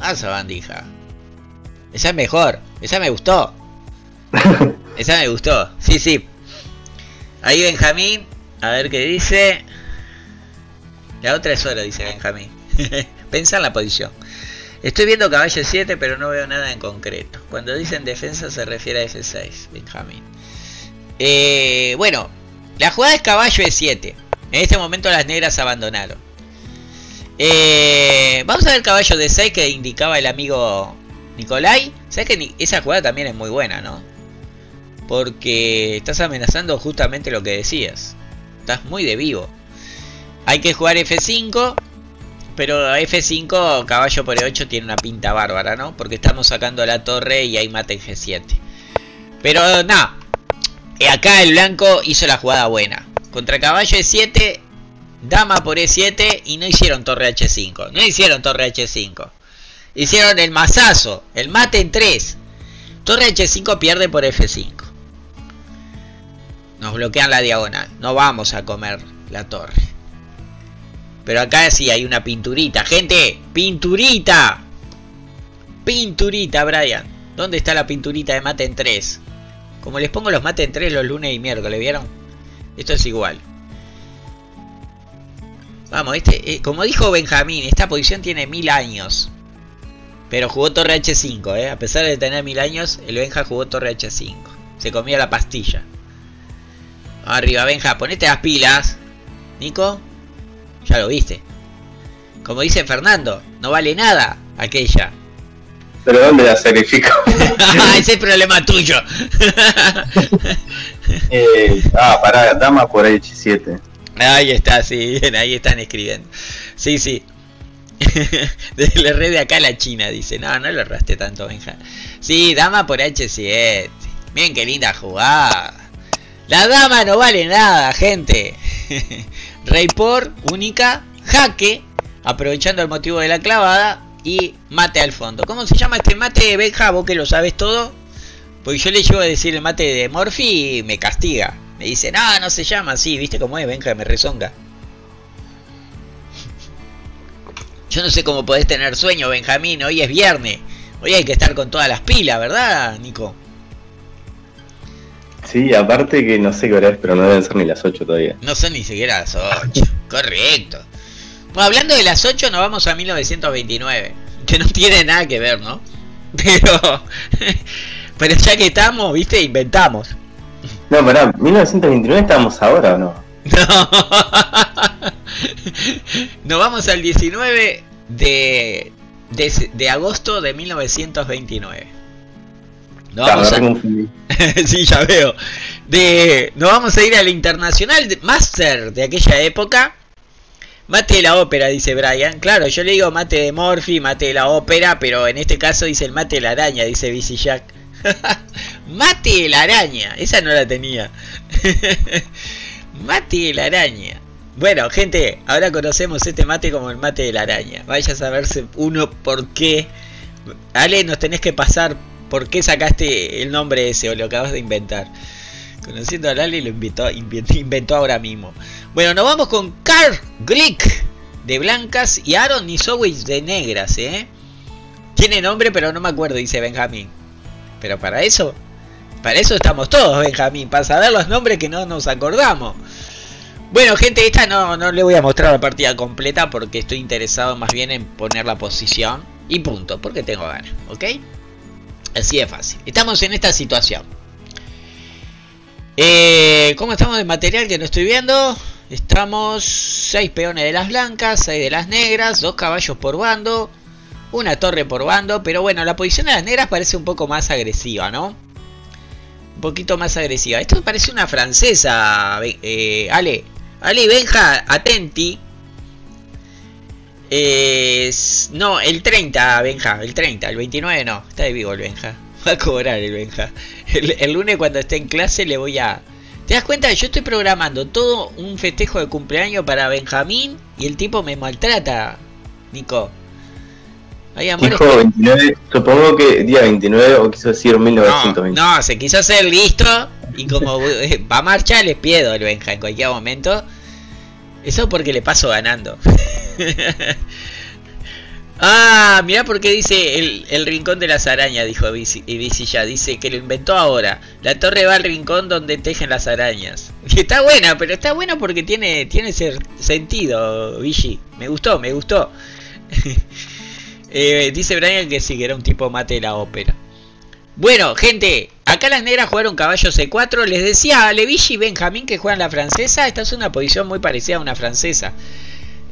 Ah, esa bandija. Esa es mejor. Esa me gustó. Esa me gustó. Sí, sí. Ahí Benjamín. A ver qué dice. La otra es oro, dice Benjamín. Pensa en la posición. Estoy viendo caballo 7, pero no veo nada en concreto. Cuando dicen defensa se refiere a F6, Benjamín. Eh, bueno, la jugada es caballo E7. En este momento las negras abandonaron. Eh, vamos a ver caballo de 6 que indicaba el amigo Nicolai. ¿Sabes que esa jugada también es muy buena, no? Porque estás amenazando justamente lo que decías. Estás muy de vivo. Hay que jugar F5. Pero F5, caballo por E8 tiene una pinta bárbara, ¿no? Porque estamos sacando la torre y hay mate en G7. Pero nada. Acá el blanco hizo la jugada buena. Contra caballo E7, dama por E7 y no hicieron torre H5. No hicieron torre H5. Hicieron el mazazo, el mate en 3. Torre H5 pierde por F5. Nos bloquean la diagonal. No vamos a comer la torre. Pero acá sí hay una pinturita. Gente, pinturita. Pinturita, Brian. ¿Dónde está la pinturita de mate en 3? Como les pongo los mate en 3 los lunes y miércoles, ¿vieron? Esto es igual. Vamos, este, eh, como dijo Benjamín, esta posición tiene mil años. Pero jugó torre H5, ¿eh? A pesar de tener mil años, el Benja jugó torre H5. Se comía la pastilla. Arriba, Benja, ponete las pilas. Nico, ya lo viste. Como dice Fernando, no vale nada aquella. ¿Pero dónde la sacrifico? Ese es problema tuyo. eh, ah, pará, dama por H7. Ahí está, sí, bien, ahí están escribiendo. Sí, sí. Le red de acá a la China, dice. No, no lo erraste tanto, Benja. Sí, dama por H7. Miren qué linda jugada. La dama no vale nada, gente. Rey por, única, jaque, aprovechando el motivo de la clavada y mate al fondo. ¿Cómo se llama este mate, Benja? Vos que lo sabes todo. Porque yo le llevo a decir el mate de Morphy y me castiga. Me dice, no, no se llama así, viste cómo es, venga, me rezonga. Yo no sé cómo podés tener sueño, Benjamín, hoy es viernes. Hoy hay que estar con todas las pilas, ¿verdad, Nico? Sí, aparte que no sé qué hora es, pero no deben ser ni las 8 todavía. No son ni siquiera las 8, correcto. Bueno, hablando de las 8, nos vamos a 1929, que no tiene nada que ver, ¿no? Pero, pero ya que estamos, viste, inventamos. No, pará, 1929 estamos ahora o no? No. Nos vamos al 19 de, de, de agosto de 1929. Nos vamos a... sí, ya veo. De... Nos vamos a ir al Internacional Master de aquella época. Mate de la ópera, dice Brian. Claro, yo le digo mate de Morphy, mate de la ópera, pero en este caso dice el mate de la araña, dice BC Jack. mate de la araña, esa no la tenía. mate de la araña. Bueno, gente, ahora conocemos este mate como el mate de la araña. Vaya a saberse uno por qué. Ale, nos tenés que pasar por qué sacaste el nombre ese o lo acabas de inventar. Conociendo a Lali lo inventó, inventó ahora mismo. Bueno, nos vamos con Carl Glick de blancas y Aaron Nisowicz de negras, ¿eh? Tiene nombre, pero no me acuerdo, dice Benjamín. Pero para eso, para eso estamos todos, Benjamín, para saber los nombres que no nos acordamos. Bueno, gente, esta no, no le voy a mostrar la partida completa porque estoy interesado más bien en poner la posición y punto, porque tengo ganas, ¿ok? Así de fácil. Estamos en esta situación. Eh, ¿Cómo estamos de material que no estoy viendo? Estamos 6 peones de las blancas, 6 de las negras, 2 caballos por bando, una torre por bando, pero bueno, la posición de las negras parece un poco más agresiva, ¿no? Un poquito más agresiva. Esto parece una francesa, eh, Ale. Ale Benja, atenti. No, el 30, Benja, el 30, el 29 no, está de vivo el Benja. Va a cobrar el Benja. El, lunes cuando esté en clase le voy a... ¿Te das cuenta? Yo estoy programando todo un festejo de cumpleaños para Benjamín y el tipo me maltrata, Nico. Dijo 29, supongo que día 29 o quiso decir 1920. No, no se quiso hacer listo y como va a marchar le pierdo el Benja en cualquier momento. Eso porque le paso ganando. ah, mira por qué dice el, rincón de las arañas, dijo Bici, ya. Dice que lo inventó ahora. La torre va al rincón donde tejen las arañas. Y está buena, pero está buena porque tiene, tiene sentido, Vichy. Me gustó, me gustó. Eh, dice Brian que sí, que era un tipo mate de la ópera. Bueno, gente, acá las negras jugaron caballo C4. Les decía a y Benjamín que juegan la francesa. Esta es una posición muy parecida a una francesa.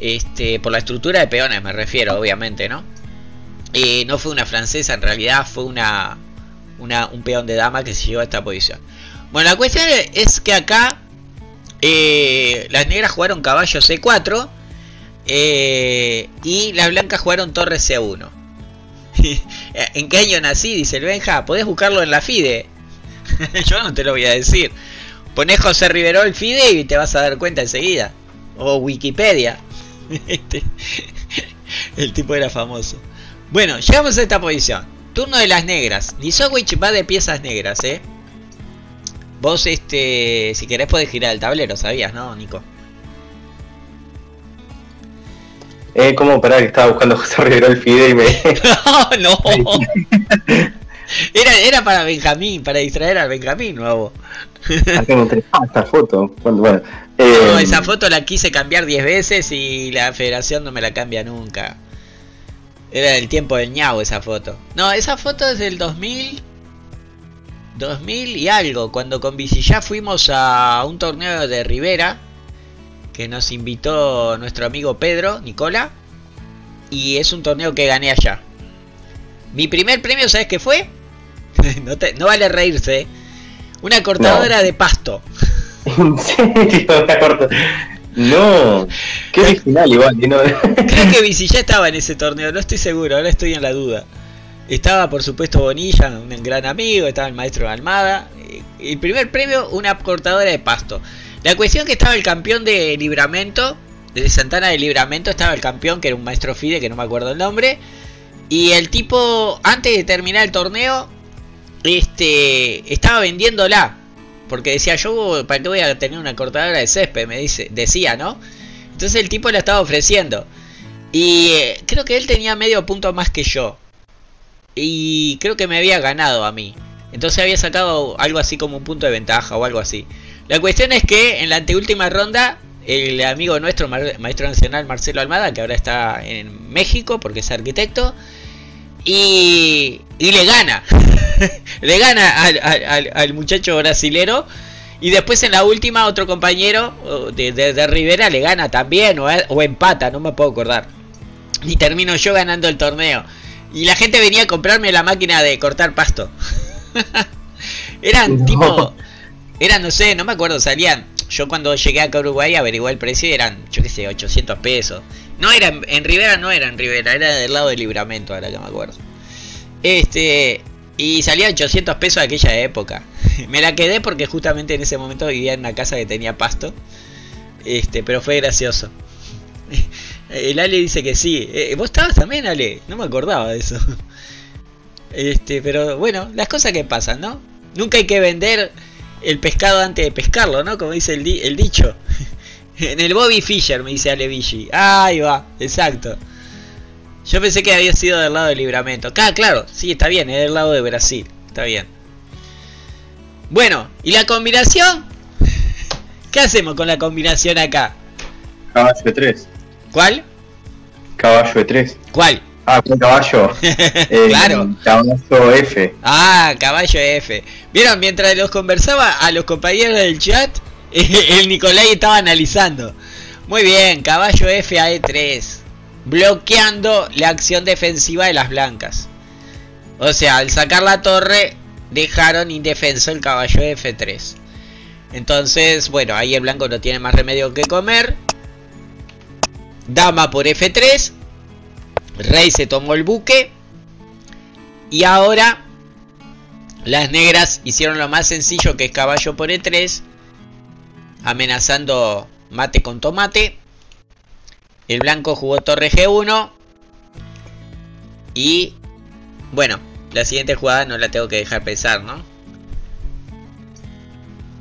Este, por la estructura de peones me refiero, obviamente, ¿no? No fue una francesa, en realidad fue una, un peón de dama que se llevó a esta posición. Bueno, la cuestión es que acá eh, las negras jugaron caballo C4 eh, y las blancas jugaron torre C1. ¿En qué año nací? Dice el Benja. Podés buscarlo en la FIDE. Yo no te lo voy a decir. Ponés José Rivero el FIDE y te vas a dar cuenta enseguida. O Wikipedia. Este, el tipo era famoso. Bueno, llegamos a esta posición. Turno de las negras. Nisowich va de piezas negras, ¿eh? Vos, este, si querés podés girar el tablero, ¿sabías, no, Nico? Eh, como para que estaba buscando José Rivero el Fide y me. no, no. Era, era para Benjamín, para distraer a Benjamín nuevo. Ah, esta foto. Bueno, no, eh, esa foto la quise cambiar 10 veces y la federación no me la cambia nunca. Era del tiempo del ñao esa foto. No, esa foto es del 2000. 2000 y algo. Cuando con ya fuimos a un torneo de Rivera que nos invitó nuestro amigo Pedro, Nicola, y es un torneo que gané allá. Mi primer premio, ¿sabes qué fue? no, vale reírse, ¿eh? una cortadora de pasto. ¿En serio? No, qué original igual. Creo que ya estaba en ese torneo, no estoy seguro, ahora estoy en la duda. Estaba por supuesto Bonilla, un gran amigo, estaba el maestro de Almada. El primer premio, una cortadora de pasto. La cuestión que estaba el campeón de Libramento, de Santana de Libramento, estaba el campeón que era un maestro FIDE, que no me acuerdo el nombre. Y el tipo, antes de terminar el torneo, este, estaba vendiéndola. Porque decía, yo, ¿para qué voy a tener una cortadora de césped? Me dice, decía, ¿no? Entonces el tipo la estaba ofreciendo. Y eh, creo que él tenía medio punto más que yo. Y creo que me había ganado a mí. Entonces había sacado algo así como un punto de ventaja o algo así. La cuestión es que en la anteúltima ronda, el amigo nuestro, maestro nacional Marcelo Almada, que ahora está en México porque es arquitecto, y, y le gana. le gana al, muchacho brasilero. Y después en la última otro compañero de, de, Rivera le gana también o, o, empata, no me puedo acordar. Y termino yo ganando el torneo. Y la gente venía a comprarme la máquina de cortar pasto. eran tipo... Eran, no sé, no me acuerdo, salían... Yo cuando llegué acá a Uruguay averigué el precio y eran, yo qué sé, 800 pesos. No era en Rivera, no era en Rivera, era del lado del libramento, ahora que me acuerdo. Este, y salía 800 pesos aquella época. Me la quedé porque justamente en ese momento vivía en una casa que tenía pasto. Este, pero fue gracioso. El Ale dice que sí. Eh, ¿Vos estabas también, Ale? No me acordaba de eso. Este, pero bueno, las cosas que pasan, ¿no? Nunca hay que vender el pescado antes de pescarlo, ¿no? Como dice el dicho. En el Bobby Fischer, me dice Ale Vichy. Ahí va, exacto. Yo pensé que había sido del lado del libramento. Ah, claro, sí, está bien, es del lado de Brasil. Está bien. Bueno, ¿y la combinación? ¿Qué hacemos con la combinación acá? Caballo de 3. ¿Cuál? Caballo de 3. ¿Cuál? Ah, con caballo. Eh, claro. Caballo F. Ah, caballo F. Vieron, mientras los conversaba a los compañeros del chat, el Nicolai estaba analizando. Muy bien, caballo F a E3. Bloqueando la acción defensiva de las blancas. O sea, al sacar la torre, dejaron indefenso el caballo F3. Entonces, bueno, ahí el blanco no tiene más remedio que comer. Dama por F3. Rey se tomó el buque. Y ahora las negras hicieron lo más sencillo que es caballo por E3. Amenazando mate con tomate. El blanco jugó torre G1. Y bueno, la siguiente jugada no la tengo que dejar pensar, ¿no?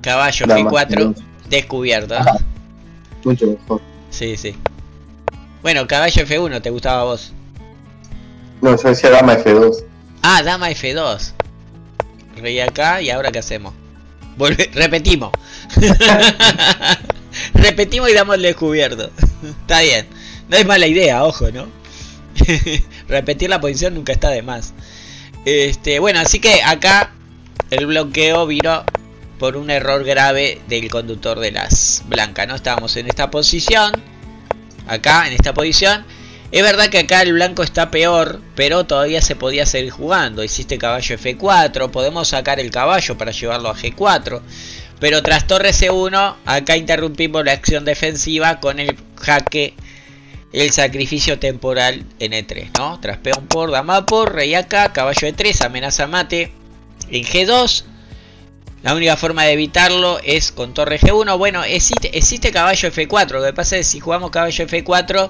Caballo G4 descubierto. Mucho mejor. Sí, sí. Bueno, caballo F1, ¿te gustaba a vos? No, yo decía dama F2. Ah, dama F2. Rey acá y ahora qué hacemos. repetimos. repetimos y damos el descubierto. está bien. No es mala idea, ojo, ¿no? Repetir la posición nunca está de más. Este, bueno, así que acá el bloqueo vino por un error grave del conductor de las blancas, ¿no? Estábamos en esta posición, acá en esta posición, es verdad que acá el blanco está peor, pero todavía se podía seguir jugando. Hiciste caballo F4, podemos sacar el caballo para llevarlo a G4. Pero tras torre C1, acá interrumpimos la acción defensiva con el jaque, el sacrificio temporal en E3, ¿no? Tras peón por, dama por, rey acá, caballo E3, amenaza mate en G2. La única forma de evitarlo es con torre G1. Bueno, existe, caballo F4. Lo que pasa es que si jugamos caballo F4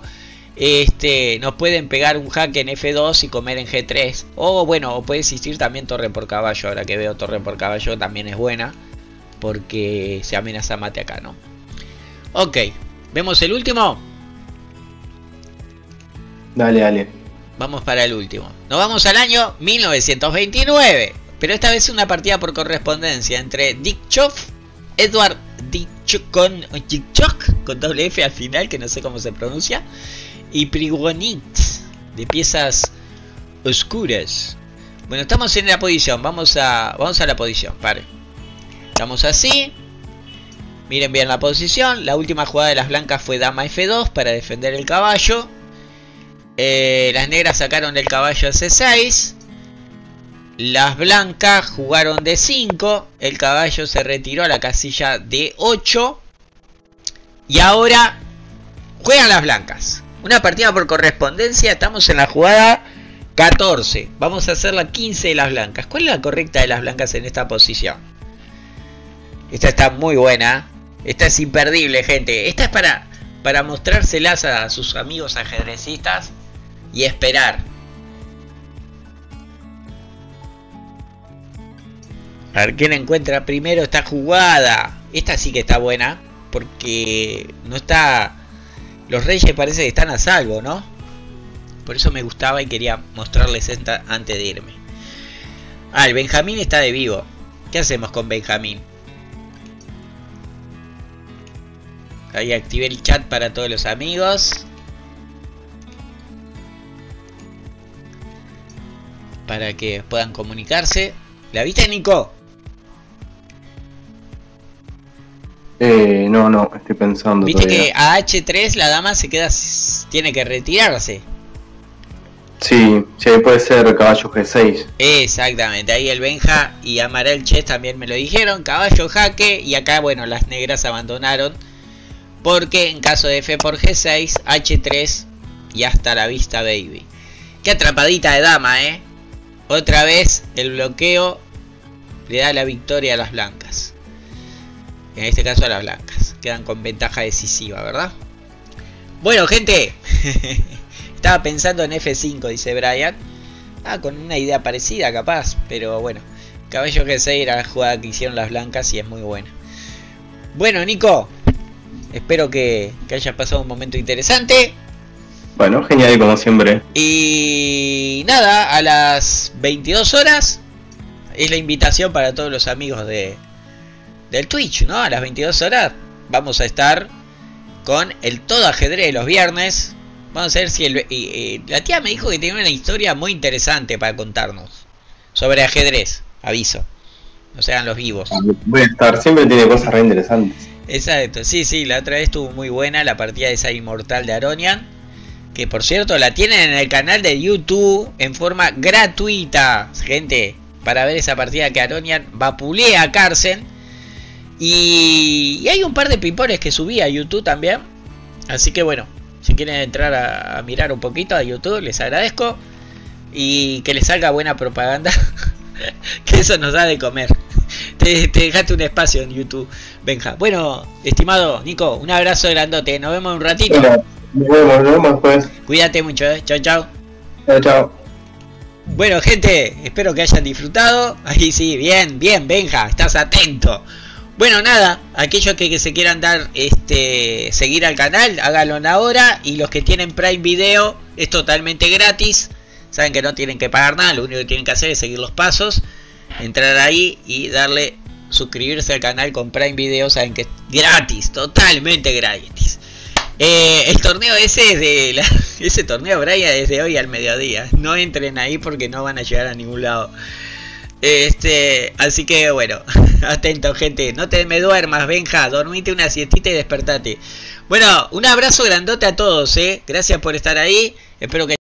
este, nos pueden pegar un jaque en F2 y comer en G3. O bueno, puede existir también torre por caballo. Ahora que veo torre por caballo también es buena. Porque se amenaza mate acá, ¿no? Ok, ¿vemos el último? Dale, dale. Vamos para el último. Nos vamos al año 1929. Pero esta vez una partida por correspondencia entre Dick Choff, Edward Dick con, con doble F al final, que no sé cómo se pronuncia, y Prigonit de piezas oscuras. Bueno, estamos en la posición. Vamos a, vamos a la posición. Pare. Estamos así. Miren bien la posición. La última jugada de las blancas fue dama F2 para defender el caballo. Eh, las negras sacaron el caballo C6. Las blancas jugaron de 5. El caballo se retiró a la casilla de 8. Y ahora juegan las blancas. Una partida por correspondencia, estamos en la jugada 14. Vamos a hacer la 15 de las blancas. ¿Cuál es la correcta de las blancas en esta posición? Esta está muy buena. Esta es imperdible, gente. Esta es para, para mostrárselas a sus amigos ajedrecistas y esperar. A ver quién encuentra primero esta jugada. Esta sí que está buena. Porque no está. Los reyes parece que están a salvo, ¿no? Por eso me gustaba y quería mostrarles esta antes de irme. Ah, el Benjamín está de vivo. ¿Qué hacemos con Benjamín? Ahí activé el chat para todos los amigos. Para que puedan comunicarse. ¿La viste, Nico? Eh, no, no, estoy pensando. Viste que a H3 la dama se queda. tiene que retirarse. Sí, sí, puede ser caballo G6. Exactamente, ahí el Benja y Amarel Chess también me lo dijeron. Caballo jaque y acá, bueno, las negras abandonaron. Porque en caso de F por G6, H3 y hasta la vista, baby. Qué atrapadita de dama, ¿eh? Otra vez el bloqueo le da la victoria a las blancas. En este caso a las blancas. Quedan con ventaja decisiva, ¿verdad? Bueno, gente. Estaba pensando en F5, dice Brian. Ah, con una idea parecida capaz. Pero bueno. Caballo G6 era la jugada que hicieron las blancas y es muy buena. Bueno, Nico. Espero que, que pasado un momento interesante. Bueno, genial como siempre. Y nada, a las 22 horas es la invitación para todos los amigos de del Twitch, ¿no? A las 22 horas vamos a estar con el todo ajedrez de los viernes. Vamos a ver si el, la tía me dijo que tenía una historia muy interesante para contarnos sobre ajedrez. Aviso. No sean los vivos. Voy a estar, siempre tiene cosas re interesantes. Exacto, sí, sí, la otra vez estuvo muy buena la partida de esa inmortal de Aronian que por cierto la tienen en el canal de YouTube en forma gratuita, gente, para ver esa partida que Aronian vapulea a Carsen. Y, hay un par de pipones que subí a YouTube también. Así que bueno, si quieren entrar a, mirar un poquito a YouTube, les agradezco. Y que les salga buena propaganda. que eso nos da de comer. Te, te, dejaste un espacio en YouTube, Benja. Bueno, estimado Nico, un abrazo grandote. Nos vemos un ratito. Nos vemos, nos vemos después. Cuídate mucho, eh. Chao, chao. Chao, chao. Bueno, gente, espero que hayan disfrutado. Ahí sí, bien, bien, Benja, estás atento. Bueno, nada, aquellos que, se quieran dar este seguir al canal, háganlo ahora. Y los que tienen Prime Video, es totalmente gratis. Saben que no tienen que pagar nada, lo único que tienen que hacer es seguir los pasos. Entrar ahí y darle suscribirse al canal con Prime Video. Saben que es gratis, totalmente gratis. Eh, el torneo ese es de ese torneo Brian desde hoy al mediodía. No entren ahí porque no van a llegar a ningún lado. Este, así que bueno, atento gente, no te me duermas, Benja, dormite una siestita y despertate. Bueno, un abrazo grandote a todos, eh. Gracias por estar ahí. Espero que